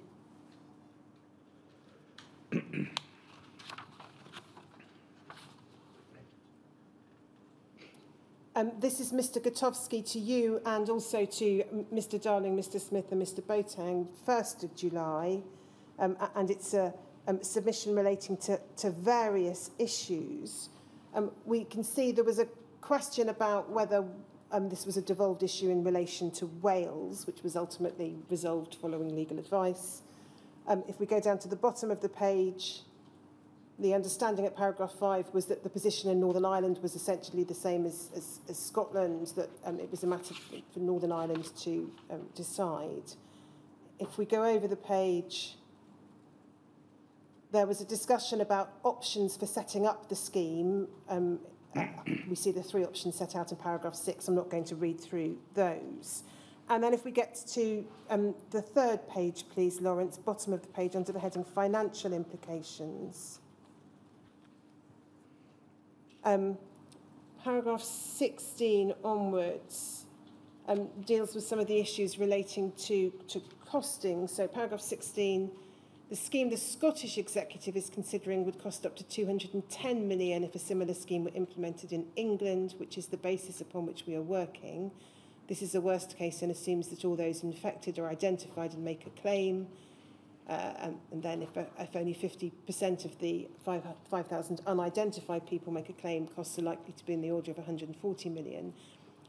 Um, this is Mr Gutowski to you and also to Mr Darling, Mr Smith and Mr Boateng, 1st of July. Um, and it's a um, submission relating to, to various issues. Um, we can see there was a question about whether um, this was a devolved issue in relation to Wales, which was ultimately resolved following legal advice. Um, if we go down to the bottom of the page, the understanding at paragraph 5 was that the position in Northern Ireland was essentially the same as, as, as Scotland, that um, it was a matter for Northern Ireland to um, decide. If we go over the page, there was a discussion about options for setting up the scheme. Um, we see the three options set out in paragraph 6. I'm not going to read through those. And then if we get to um, the third page, please, Lawrence, bottom of the page under the heading Financial Implications. um, paragraph 16 onwards um, deals with some of the issues relating to, to costing. So paragraph 16, the scheme the Scottish Executive is considering would cost up to 210 million if a similar scheme were implemented in England, which is the basis upon which we are working. This is a worst case and assumes that all those infected are identified and make a claim. Uh, and, and then if, uh, if only 50% of the 5,000 5, unidentified people make a claim, costs are likely to be in the order of 140 million.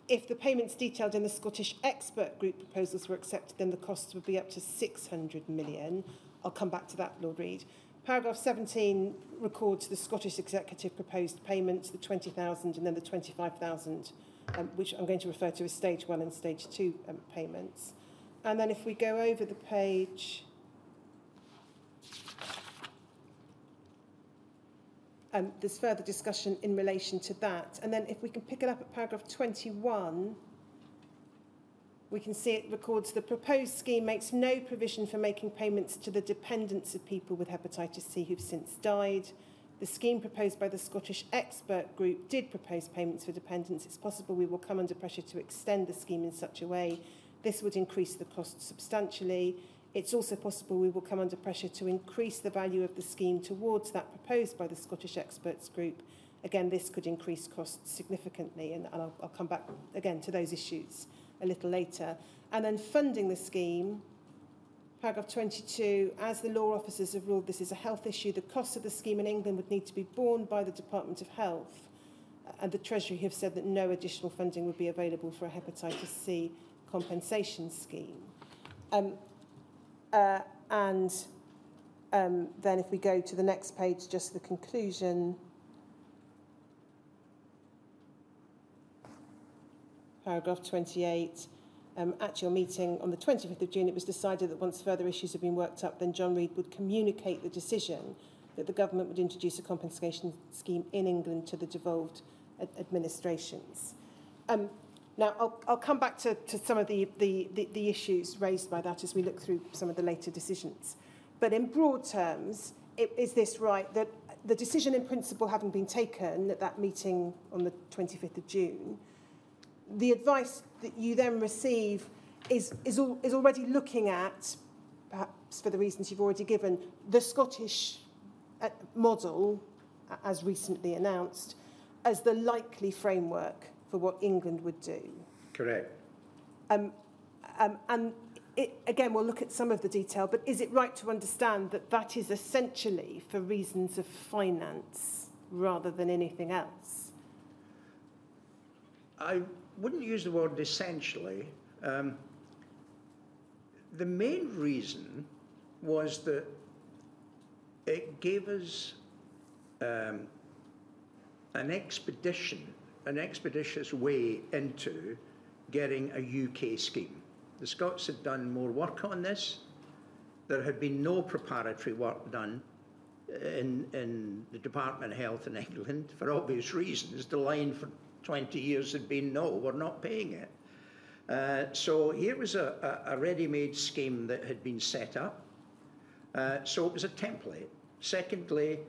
If the payments detailed in the Scottish expert group proposals were accepted, then the costs would be up to 600 million. I'll come back to that, Lord Reid. Paragraph 17 records the Scottish Executive proposed payments, the 20,000 and then the 25,000, um, which I'm going to refer to as stage one and stage two um, payments. And then if we go over the page, um, there's further discussion in relation to that. And then if we can pick it up at paragraph 21, we can see it records the proposed scheme makes no provision for making payments to the dependents of people with hepatitis C who've since died. The scheme proposed by the Scottish expert group did propose payments for dependents. It's possible we will come under pressure to extend the scheme in such a way. This would increase the cost substantially. It's also possible we will come under pressure to increase the value of the scheme towards that proposed by the Scottish Experts Group. Again, this could increase costs significantly, and, I'll, I'll come back again to those issues a little later. And then funding the scheme, paragraph 22, as the law officers have ruled this is a health issue, the cost of the scheme in England would need to be borne by the Department of Health. And the Treasury have said that no additional funding would be available for a hepatitis C compensation scheme. Um, Uh, and um, then if we go to the next page, just the conclusion. Paragraph 28. Um, at your meeting on the 25th of June, it was decided that once further issues had been worked up, then John Reid would communicate the decision that the government would introduce a compensation scheme in England to the devolved ad administrations. Um, Now, I'll, I'll come back to, to some of the, the, the, the issues raised by that as we look through some of the later decisions. But in broad terms, it, is this right that the decision in principle having been taken at that meeting on the 25th of June, the advice that you then receive is, is, all, is already looking at, perhaps for the reasons you've already given, the Scottish uh, model, as recently announced, as the likely framework for what England would do. Correct. Um, and it, again, we'll look at some of the detail, but is it right to understand that that is essentially for reasons of finance rather than anything else? I wouldn't use the word essentially. Um, the main reason was that it gave us um, an expedition, an expeditious way into getting a UK scheme. The Scots had done more work on this. There had been no preparatory work done in, in the Department of Health in England for obvious reasons. The line for 20 years had been no, we're not paying it. Uh, so here was a, a, a ready-made scheme that had been set up. Uh, so it was a template. Secondly,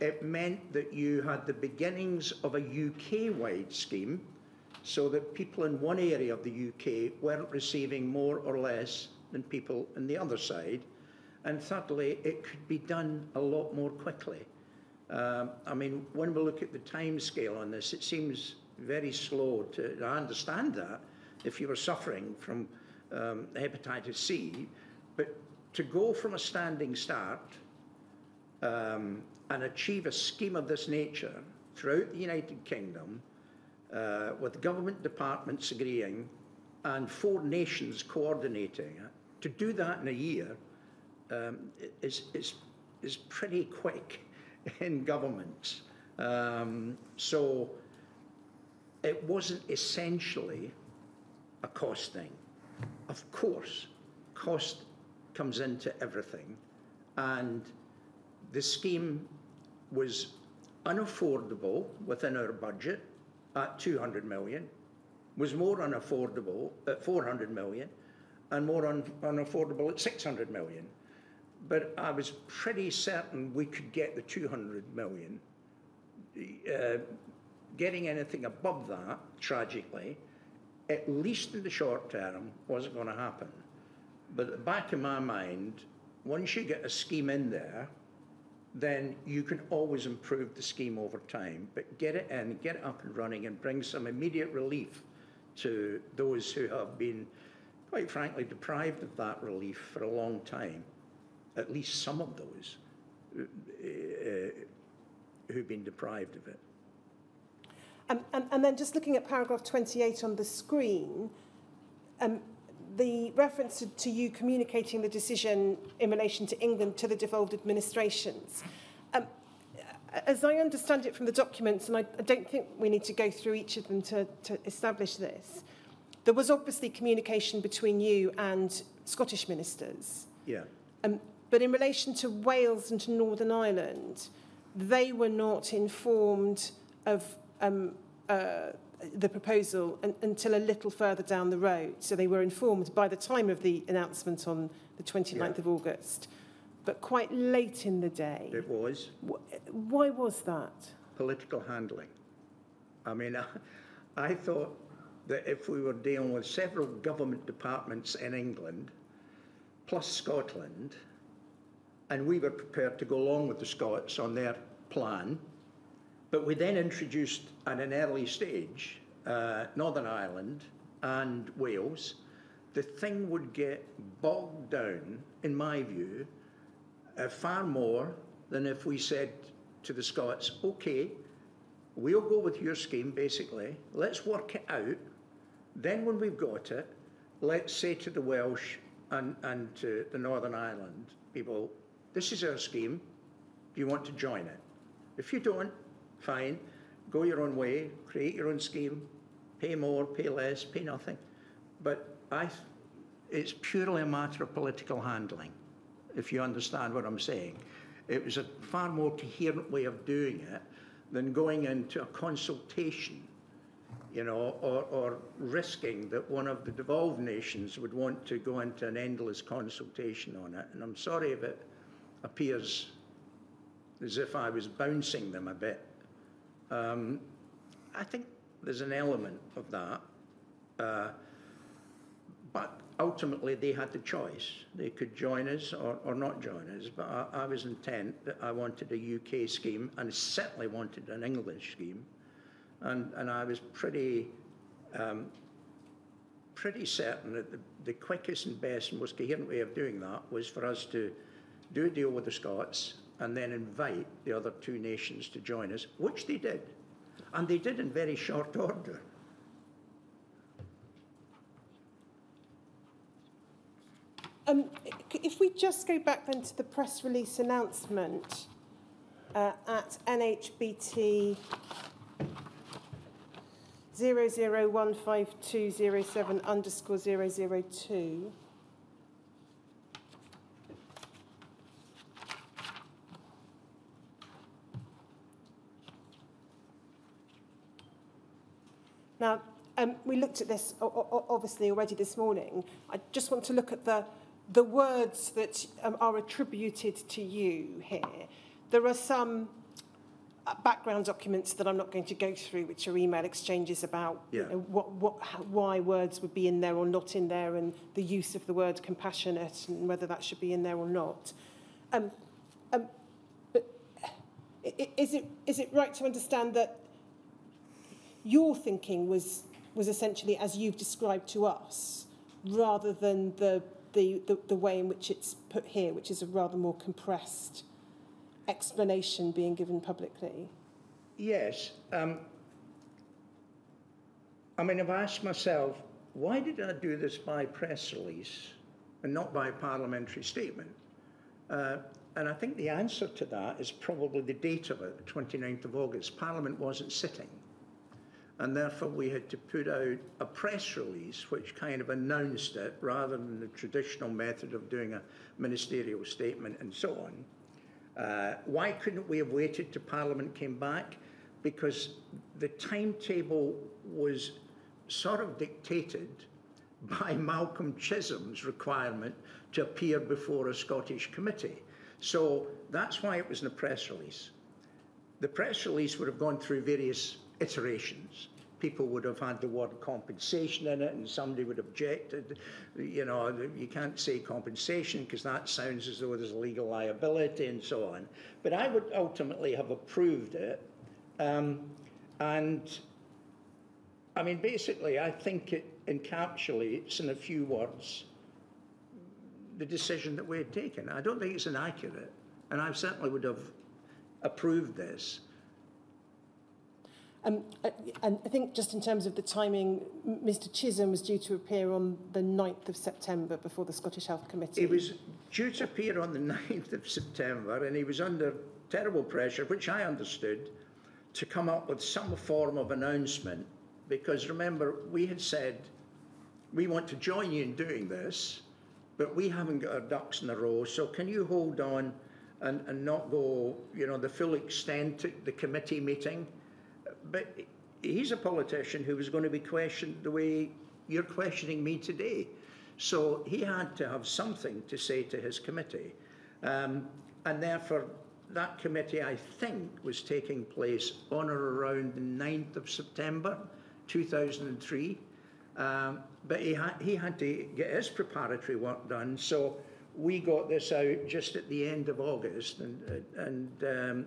it meant that you had the beginnings of a UK-wide scheme so that people in one area of the UK weren't receiving more or less than people in the other side. And thirdly, it could be done a lot more quickly. Um, I mean, when we look at the time scale on this, it seems very slow to, I understand that if you were suffering from um, hepatitis C, but to go from a standing start um, and achieve a scheme of this nature throughout the United Kingdom uh, with government departments agreeing and four nations coordinating to do that in a year um, is, is, is pretty quick in governments. Um, so it wasn't essentially a cost thing. Of course, cost comes into everything, and the scheme was unaffordable within our budget at 200 million, was more unaffordable at 400 million, and more un unaffordable at 600 million. But I was pretty certain we could get the 200 million. Uh, getting anything above that, tragically, at least in the short term, wasn't going to happen. But at the back of my mind, once you get a scheme in there, then you can always improve the scheme over time. But get it in, get it up and running, and bring some immediate relief to those who have been, quite frankly, deprived of that relief for a long time. At least some of those uh, who've been deprived of it. Um, and, and then just looking at paragraph 28 on the screen, um, the reference to, to you communicating the decision in relation to England to the devolved administrations. Um, as I understand it from the documents, and I, I don't think we need to go through each of them to, to establish this, there was obviously communication between you and Scottish ministers. Yeah. Um, but in relation to Wales and to Northern Ireland, they were not informed of um, uh, the proposal un until a little further down the road. So they were informed by the time of the announcement on the 29th yeah. of August, but quite late in the day. It was. Why was that? Political handling. I mean, I, I thought that if we were dealing with several government departments in England, plus Scotland, and we were prepared to go along with the Scots on their plan, but we then introduced at an early stage uh, Northern Ireland and Wales. The thing would get bogged down, in my view, uh, far more than if we said to the Scots, okay, we'll go with your scheme basically, let's work it out. Then, when we've got it, let's say to the Welsh and, and to the Northern Ireland people, this is our scheme, do you want to join it? If you don't, fine, go your own way, create your own scheme, pay more, pay less, pay nothing. But I, it's purely a matter of political handling, if you understand what I'm saying. It was a far more coherent way of doing it than going into a consultation, you know, or, or risking that one of the devolved nations would want to go into an endless consultation on it. And I'm sorry if it appears as if I was bouncing them a bit um, I think there's an element of that. Uh, but ultimately they had the choice. They could join us or, or not join us, but I, I was intent that I wanted a UK scheme and certainly wanted an English scheme. And, and I was pretty, um, pretty certain that the, the quickest and best and most coherent way of doing that was for us to do a deal with the Scots and then invite the other two nations to join us, which they did. And they did in very short order. Um, if we just go back then to the press release announcement uh, at NHBT 001527 underscore 002. Now, um, we looked at this obviously already this morning. I just want to look at the, the words that um, are attributed to you here. There are some uh, background documents that I'm not going to go through, which are email exchanges about yeah. you know, what, what, how, why words would be in there or not in there, and the use of the word compassionate and whether that should be in there or not. Um, um, but is it, is it right to understand that your thinking was, was essentially as you've described to us, rather than the, the, the, the way in which it's put here, which is a rather more compressed explanation being given publicly? Yes. Um, I mean, I've asked myself, why did I do this by press release and not by parliamentary statement? Uh, and I think the answer to that is probably the date of it, the 29th of August. Parliament wasn't sitting and therefore we had to put out a press release which kind of announced it rather than the traditional method of doing a ministerial statement and so on. Uh, why couldn't we have waited till Parliament came back? Because the timetable was sort of dictated by Malcolm Chisholm's requirement to appear before a Scottish committee. So that's why it was in a press release. The press release would have gone through various iterations people would have had the word compensation in it and somebody would have objected. You know, you can't say compensation because that sounds as though there's a legal liability and so on. But I would ultimately have approved it. Um, and I mean, basically, I think it encapsulates in a few words the decision that we had taken. I don't think it's inaccurate. And I certainly would have approved this. Um, uh, and I think just in terms of the timing, Mr Chisholm was due to appear on the 9th of September before the Scottish Health Committee. He was due to appear on the 9th of September and he was under terrible pressure, which I understood, to come up with some form of announcement. Because remember, we had said, we want to join you in doing this, but we haven't got our ducks in a row, so can you hold on and, and not go, you know, the full extent to the committee meeting? But he's a politician who was going to be questioned the way you're questioning me today. So he had to have something to say to his committee. Um, and therefore, that committee, I think, was taking place on or around the 9th of September 2003. Um, but he, ha he had to get his preparatory work done. So we got this out just at the end of August. And, and um,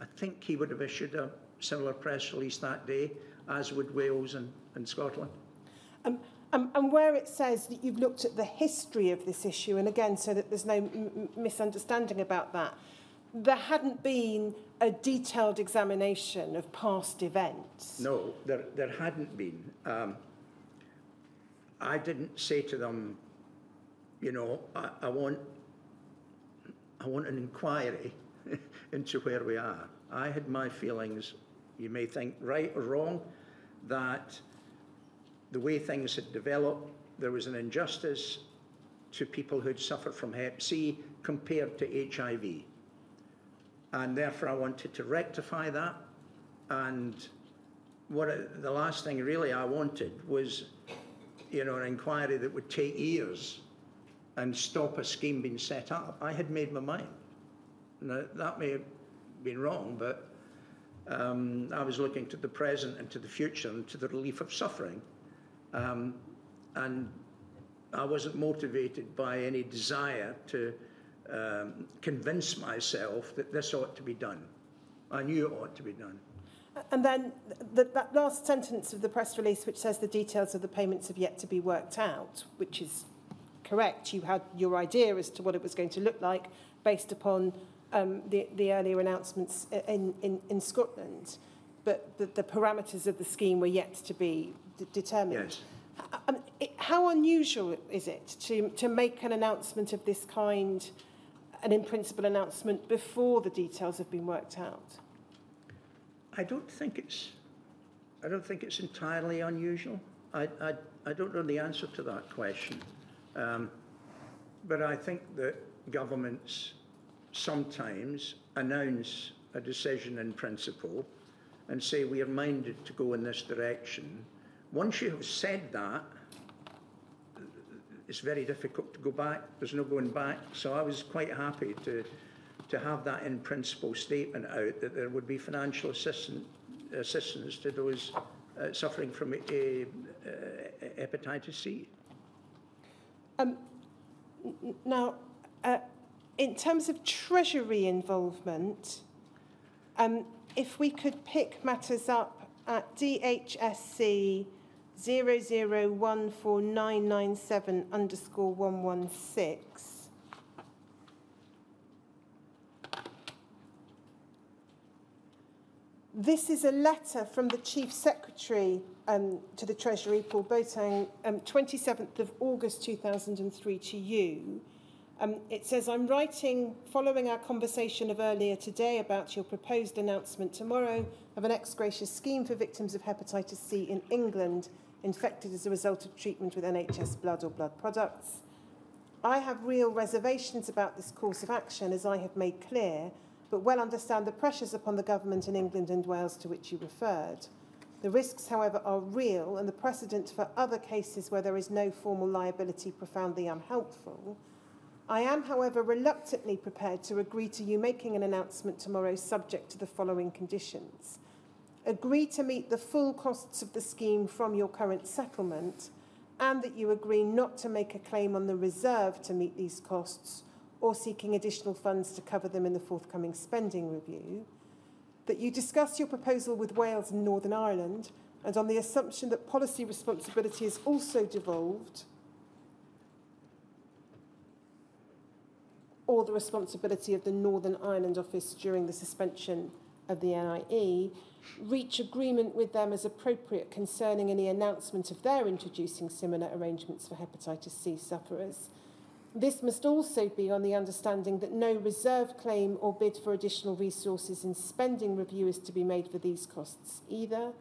I think he would have issued a, similar press release that day, as would Wales and, and Scotland. Um, um, and where it says that you've looked at the history of this issue, and again, so that there's no misunderstanding about that, there hadn't been a detailed examination of past events. No, there, there hadn't been. Um, I didn't say to them, you know, I, I want, I want an inquiry into where we are. I had my feelings you may think right or wrong, that the way things had developed, there was an injustice to people who'd suffered from Hep C compared to HIV. And therefore, I wanted to rectify that. And what the last thing really I wanted was, you know, an inquiry that would take years and stop a scheme being set up. I had made my mind. Now, that may have been wrong, but um, I was looking to the present and to the future and to the relief of suffering. Um, and I wasn't motivated by any desire to um, convince myself that this ought to be done. I knew it ought to be done. And then the, that last sentence of the press release, which says the details of the payments have yet to be worked out, which is correct. You had your idea as to what it was going to look like based upon um, the, the earlier announcements in, in, in Scotland. But the, the parameters of the scheme were yet to be d- determined. Yes. Um, it, how unusual is it to, to make an announcement of this kind, an in principle announcement, before the details have been worked out? I don't think it's, I don't think it's entirely unusual. I, I, I don't know the answer to that question. Um, but I think that governments sometimes announce a decision in principle and say we are minded to go in this direction. Once you have said that, it's very difficult to go back. There's no going back. So I was quite happy to, to have that in principle statement out that there would be financial assistance, assistance to those uh, suffering from uh, uh, hepatitis C. Um, now, uh, in terms of Treasury involvement, um, if we could pick matters up at DHSC 0014997 underscore 116. This is a letter from the Chief Secretary um, to the Treasury, Paul Boateng, um, 27th of August 2003 to you. Um, it says, I'm writing following our conversation of earlier today about your proposed announcement tomorrow of an ex gratia scheme for victims of hepatitis C in England infected as a result of treatment with NHS blood or blood products. I have real reservations about this course of action, as I have made clear, but well understand the pressures upon the government in England and Wales to which you referred. The risks, however, are real, and the precedent for other cases where there is no formal liability profoundly unhelpful. I am, however, reluctantly prepared to agree to you making an announcement tomorrow subject to the following conditions. Agree to meet the full costs of the scheme from your current settlement, and that you agree not to make a claim on the reserve to meet these costs or seeking additional funds to cover them in the forthcoming spending review. That you discuss your proposal with Wales and Northern Ireland, and on the assumption that policy responsibility is also devolved or the responsibility of the Northern Ireland Office during the suspension of the NIE, reach agreement with them as appropriate concerning any announcement of their introducing similar arrangements for hepatitis C sufferers. This must also be on the understanding that no reserve claim or bid for additional resources in spending review is to be made for these costs either.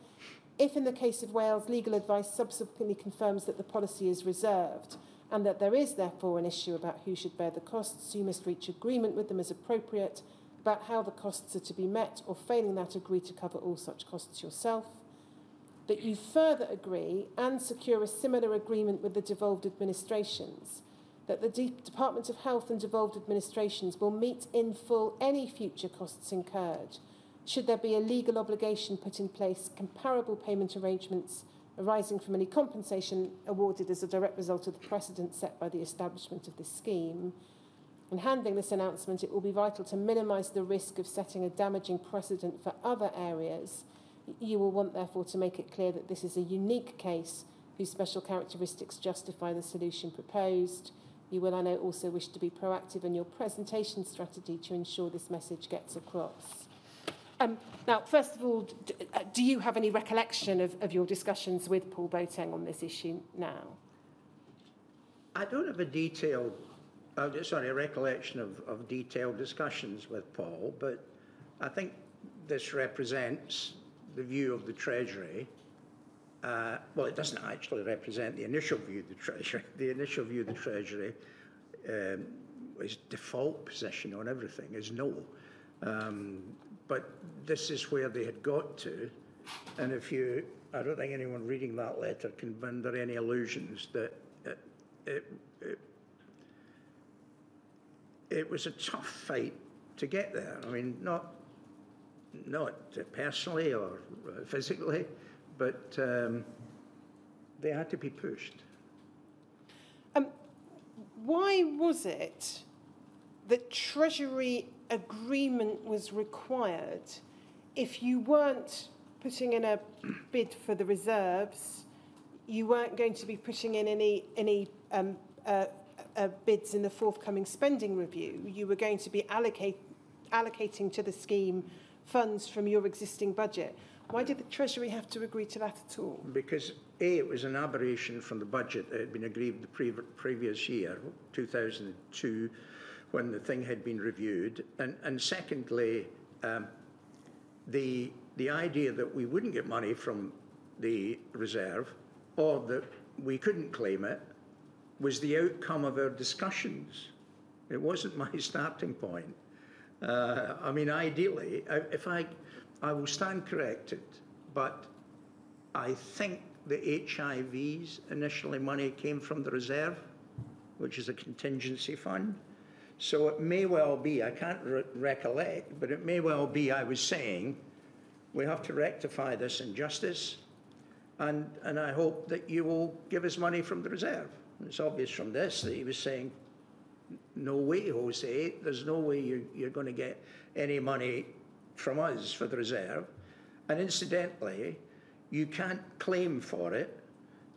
If in the case of Wales, legal advice subsequently confirms that the policy is reserved, and that there is therefore an issue about who should bear the costs, you must reach agreement with them as appropriate about how the costs are to be met, or failing that, agree to cover all such costs yourself. That you further agree and secure a similar agreement with the devolved administrations. That the De- Department of Health and devolved administrations will meet in full any future costs incurred. Should there be a legal obligation put in place, comparable payment arrangements arising from any compensation awarded as a direct result of the precedent set by the establishment of this scheme. In handling this announcement, it will be vital to minimise the risk of setting a damaging precedent for other areas. You will want, therefore, to make it clear that this is a unique case whose special characteristics justify the solution proposed. You will, I know, also wish to be proactive in your presentation strategy to ensure this message gets across. Um, now, first of all, uh, do you have any recollection of, of your discussions with Paul Boateng on this issue now? I don't have a detailed, uh, sorry, a recollection of, of detailed discussions with Paul, but I think this represents the view of the Treasury. Uh, well, it doesn't actually represent the initial view of the Treasury. The initial view of the Treasury, um, default position on everything is no. Um, but this is where they had got to. And if you, I don't think anyone reading that letter can be under any illusions that it, it, it, it was a tough fight to get there. I mean, not not personally or physically, but um, they had to be pushed. Um, why was it that Treasury agreement was required if you weren't putting in a bid for the reserves, you weren't going to be putting in any any um, uh, uh, bids in the forthcoming spending review. You were going to be allocate, allocating to the scheme funds from your existing budget. Why did the Treasury have to agree to that at all? Because A, it was an aberration from the budget that had been agreed the pre previous year, 2002, when the thing had been reviewed. And, and secondly, um, the, the idea that we wouldn't get money from the reserve or that we couldn't claim it was the outcome of our discussions. It wasn't my starting point. Uh, I mean, ideally, if I, I will stand corrected, but I think the HIVs initially money came from the reserve, which is a contingency fund. So it may well be, I can't re recollect, but it may well be I was saying we have to rectify this injustice and, and I hope that you will give us money from the reserve. It's obvious from this that he was saying, no way, Jose, there's no way you, you're going to get any money from us for the reserve. And incidentally, you can't claim for it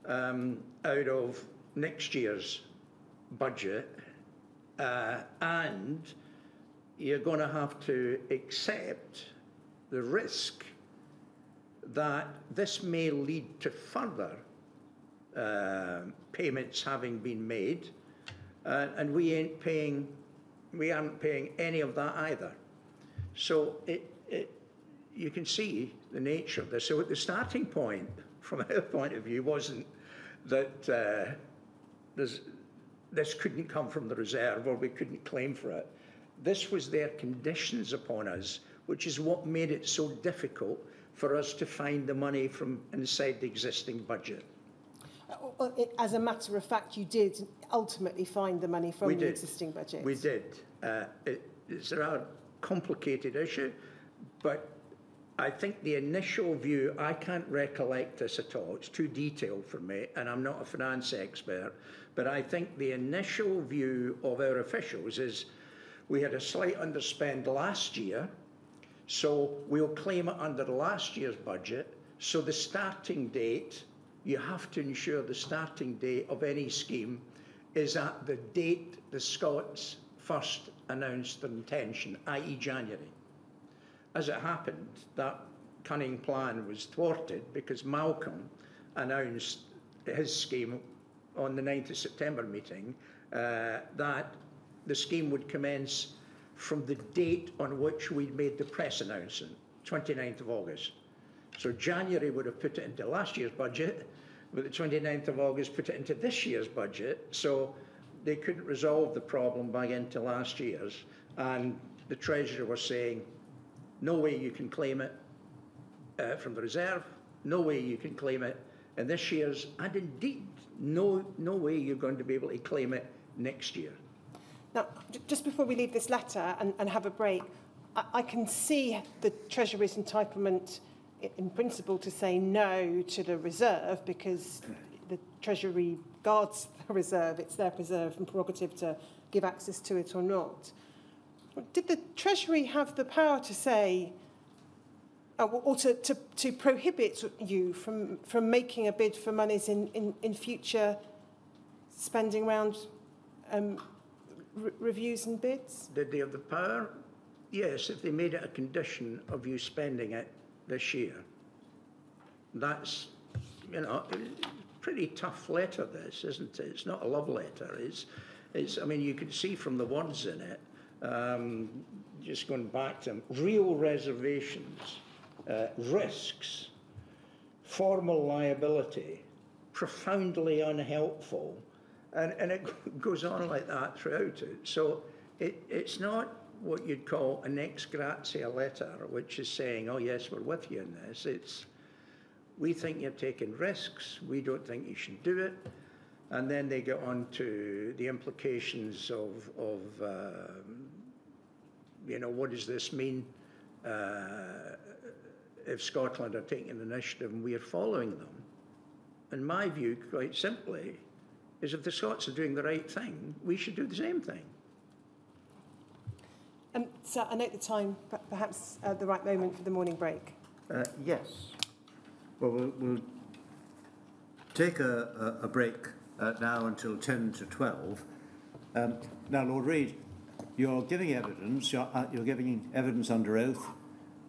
um, out of next year's budget, uh, and you're going to have to accept the risk that this may lead to further uh, payments having been made, uh, and we ain't paying, we aren't paying any of that either. So it, it, you can see the nature of this. So the starting point, from our point of view, wasn't that uh, this couldn't come from the reserve or we couldn't claim for it. This was their conditions upon us, which is what made it so difficult for us to find the money from inside the existing budget. Uh, as a matter of fact, you did ultimately find the money from we the did. existing budget. We did. Uh, it, it's a rather complicated issue, but I think the initial view, I can't recollect this at all. It's too detailed for me, and I'm not a finance expert. But I think the initial view of our officials is we had a slight underspend last year, so we'll claim it under last year's budget. So the starting date, you have to ensure the starting date of any scheme is at the date the Scots first announced their intention, i.e. January. As it happened, that cunning plan was thwarted because Malcolm announced his scheme on the 9th of September meeting uh, that the scheme would commence from the date on which we made the press announcement, 29th of August. So January would have put it into last year's budget, but the 29th of August put it into this year's budget. So they couldn't resolve the problem by into last year's. And the Treasurer was saying, no way you can claim it uh, from the reserve, no way you can claim it in this year's, and indeed, no, no way you're going to be able to claim it next year. Now, just before we leave this letter and, and have a break, I, I can see the Treasury's entitlement in principle to say no to the reserve because the Treasury guards the reserve. It's their preserve and prerogative to give access to it or not. Did the Treasury have the power to say, uh, or to, to, to prohibit you from, from making a bid for monies in, in, in future spending round um, re reviews and bids? Did they have the power? Yes, if they made it a condition of you spending it this year. That's, you know, pretty tough letter, this, isn't it? It's not a love letter. It's, it's I mean, you can see from the words in it, um, just going back to them, real reservations, uh, risks, formal liability, profoundly unhelpful, and, and it goes on like that throughout it. So it, it's not what you'd call an ex gratia letter, which is saying, oh, yes, we're with you in this. It's, we think you're taking risks, we don't think you should do it. And then they get on to the implications of, of uh, you know, what does this mean uh, if Scotland are taking initiative and we are following them? In my view, quite simply, is if the Scots are doing the right thing, we should do the same thing. Um, so I note the time, perhaps uh, the right moment for the morning break. Uh, yes. Well, we'll, we'll take a, a, a break uh, now until 10 to 12. Um, now, Lord Reid, you're giving evidence, you're, uh, you're giving evidence under oath.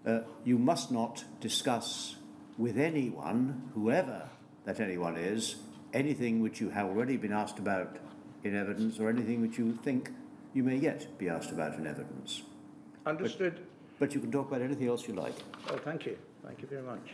Uh, you must not discuss with anyone, whoever that anyone is, anything which you have already been asked about in evidence or anything which you think you may yet be asked about in evidence. Understood? But you can talk about anything else you like. Oh, thank you. Thank you very much.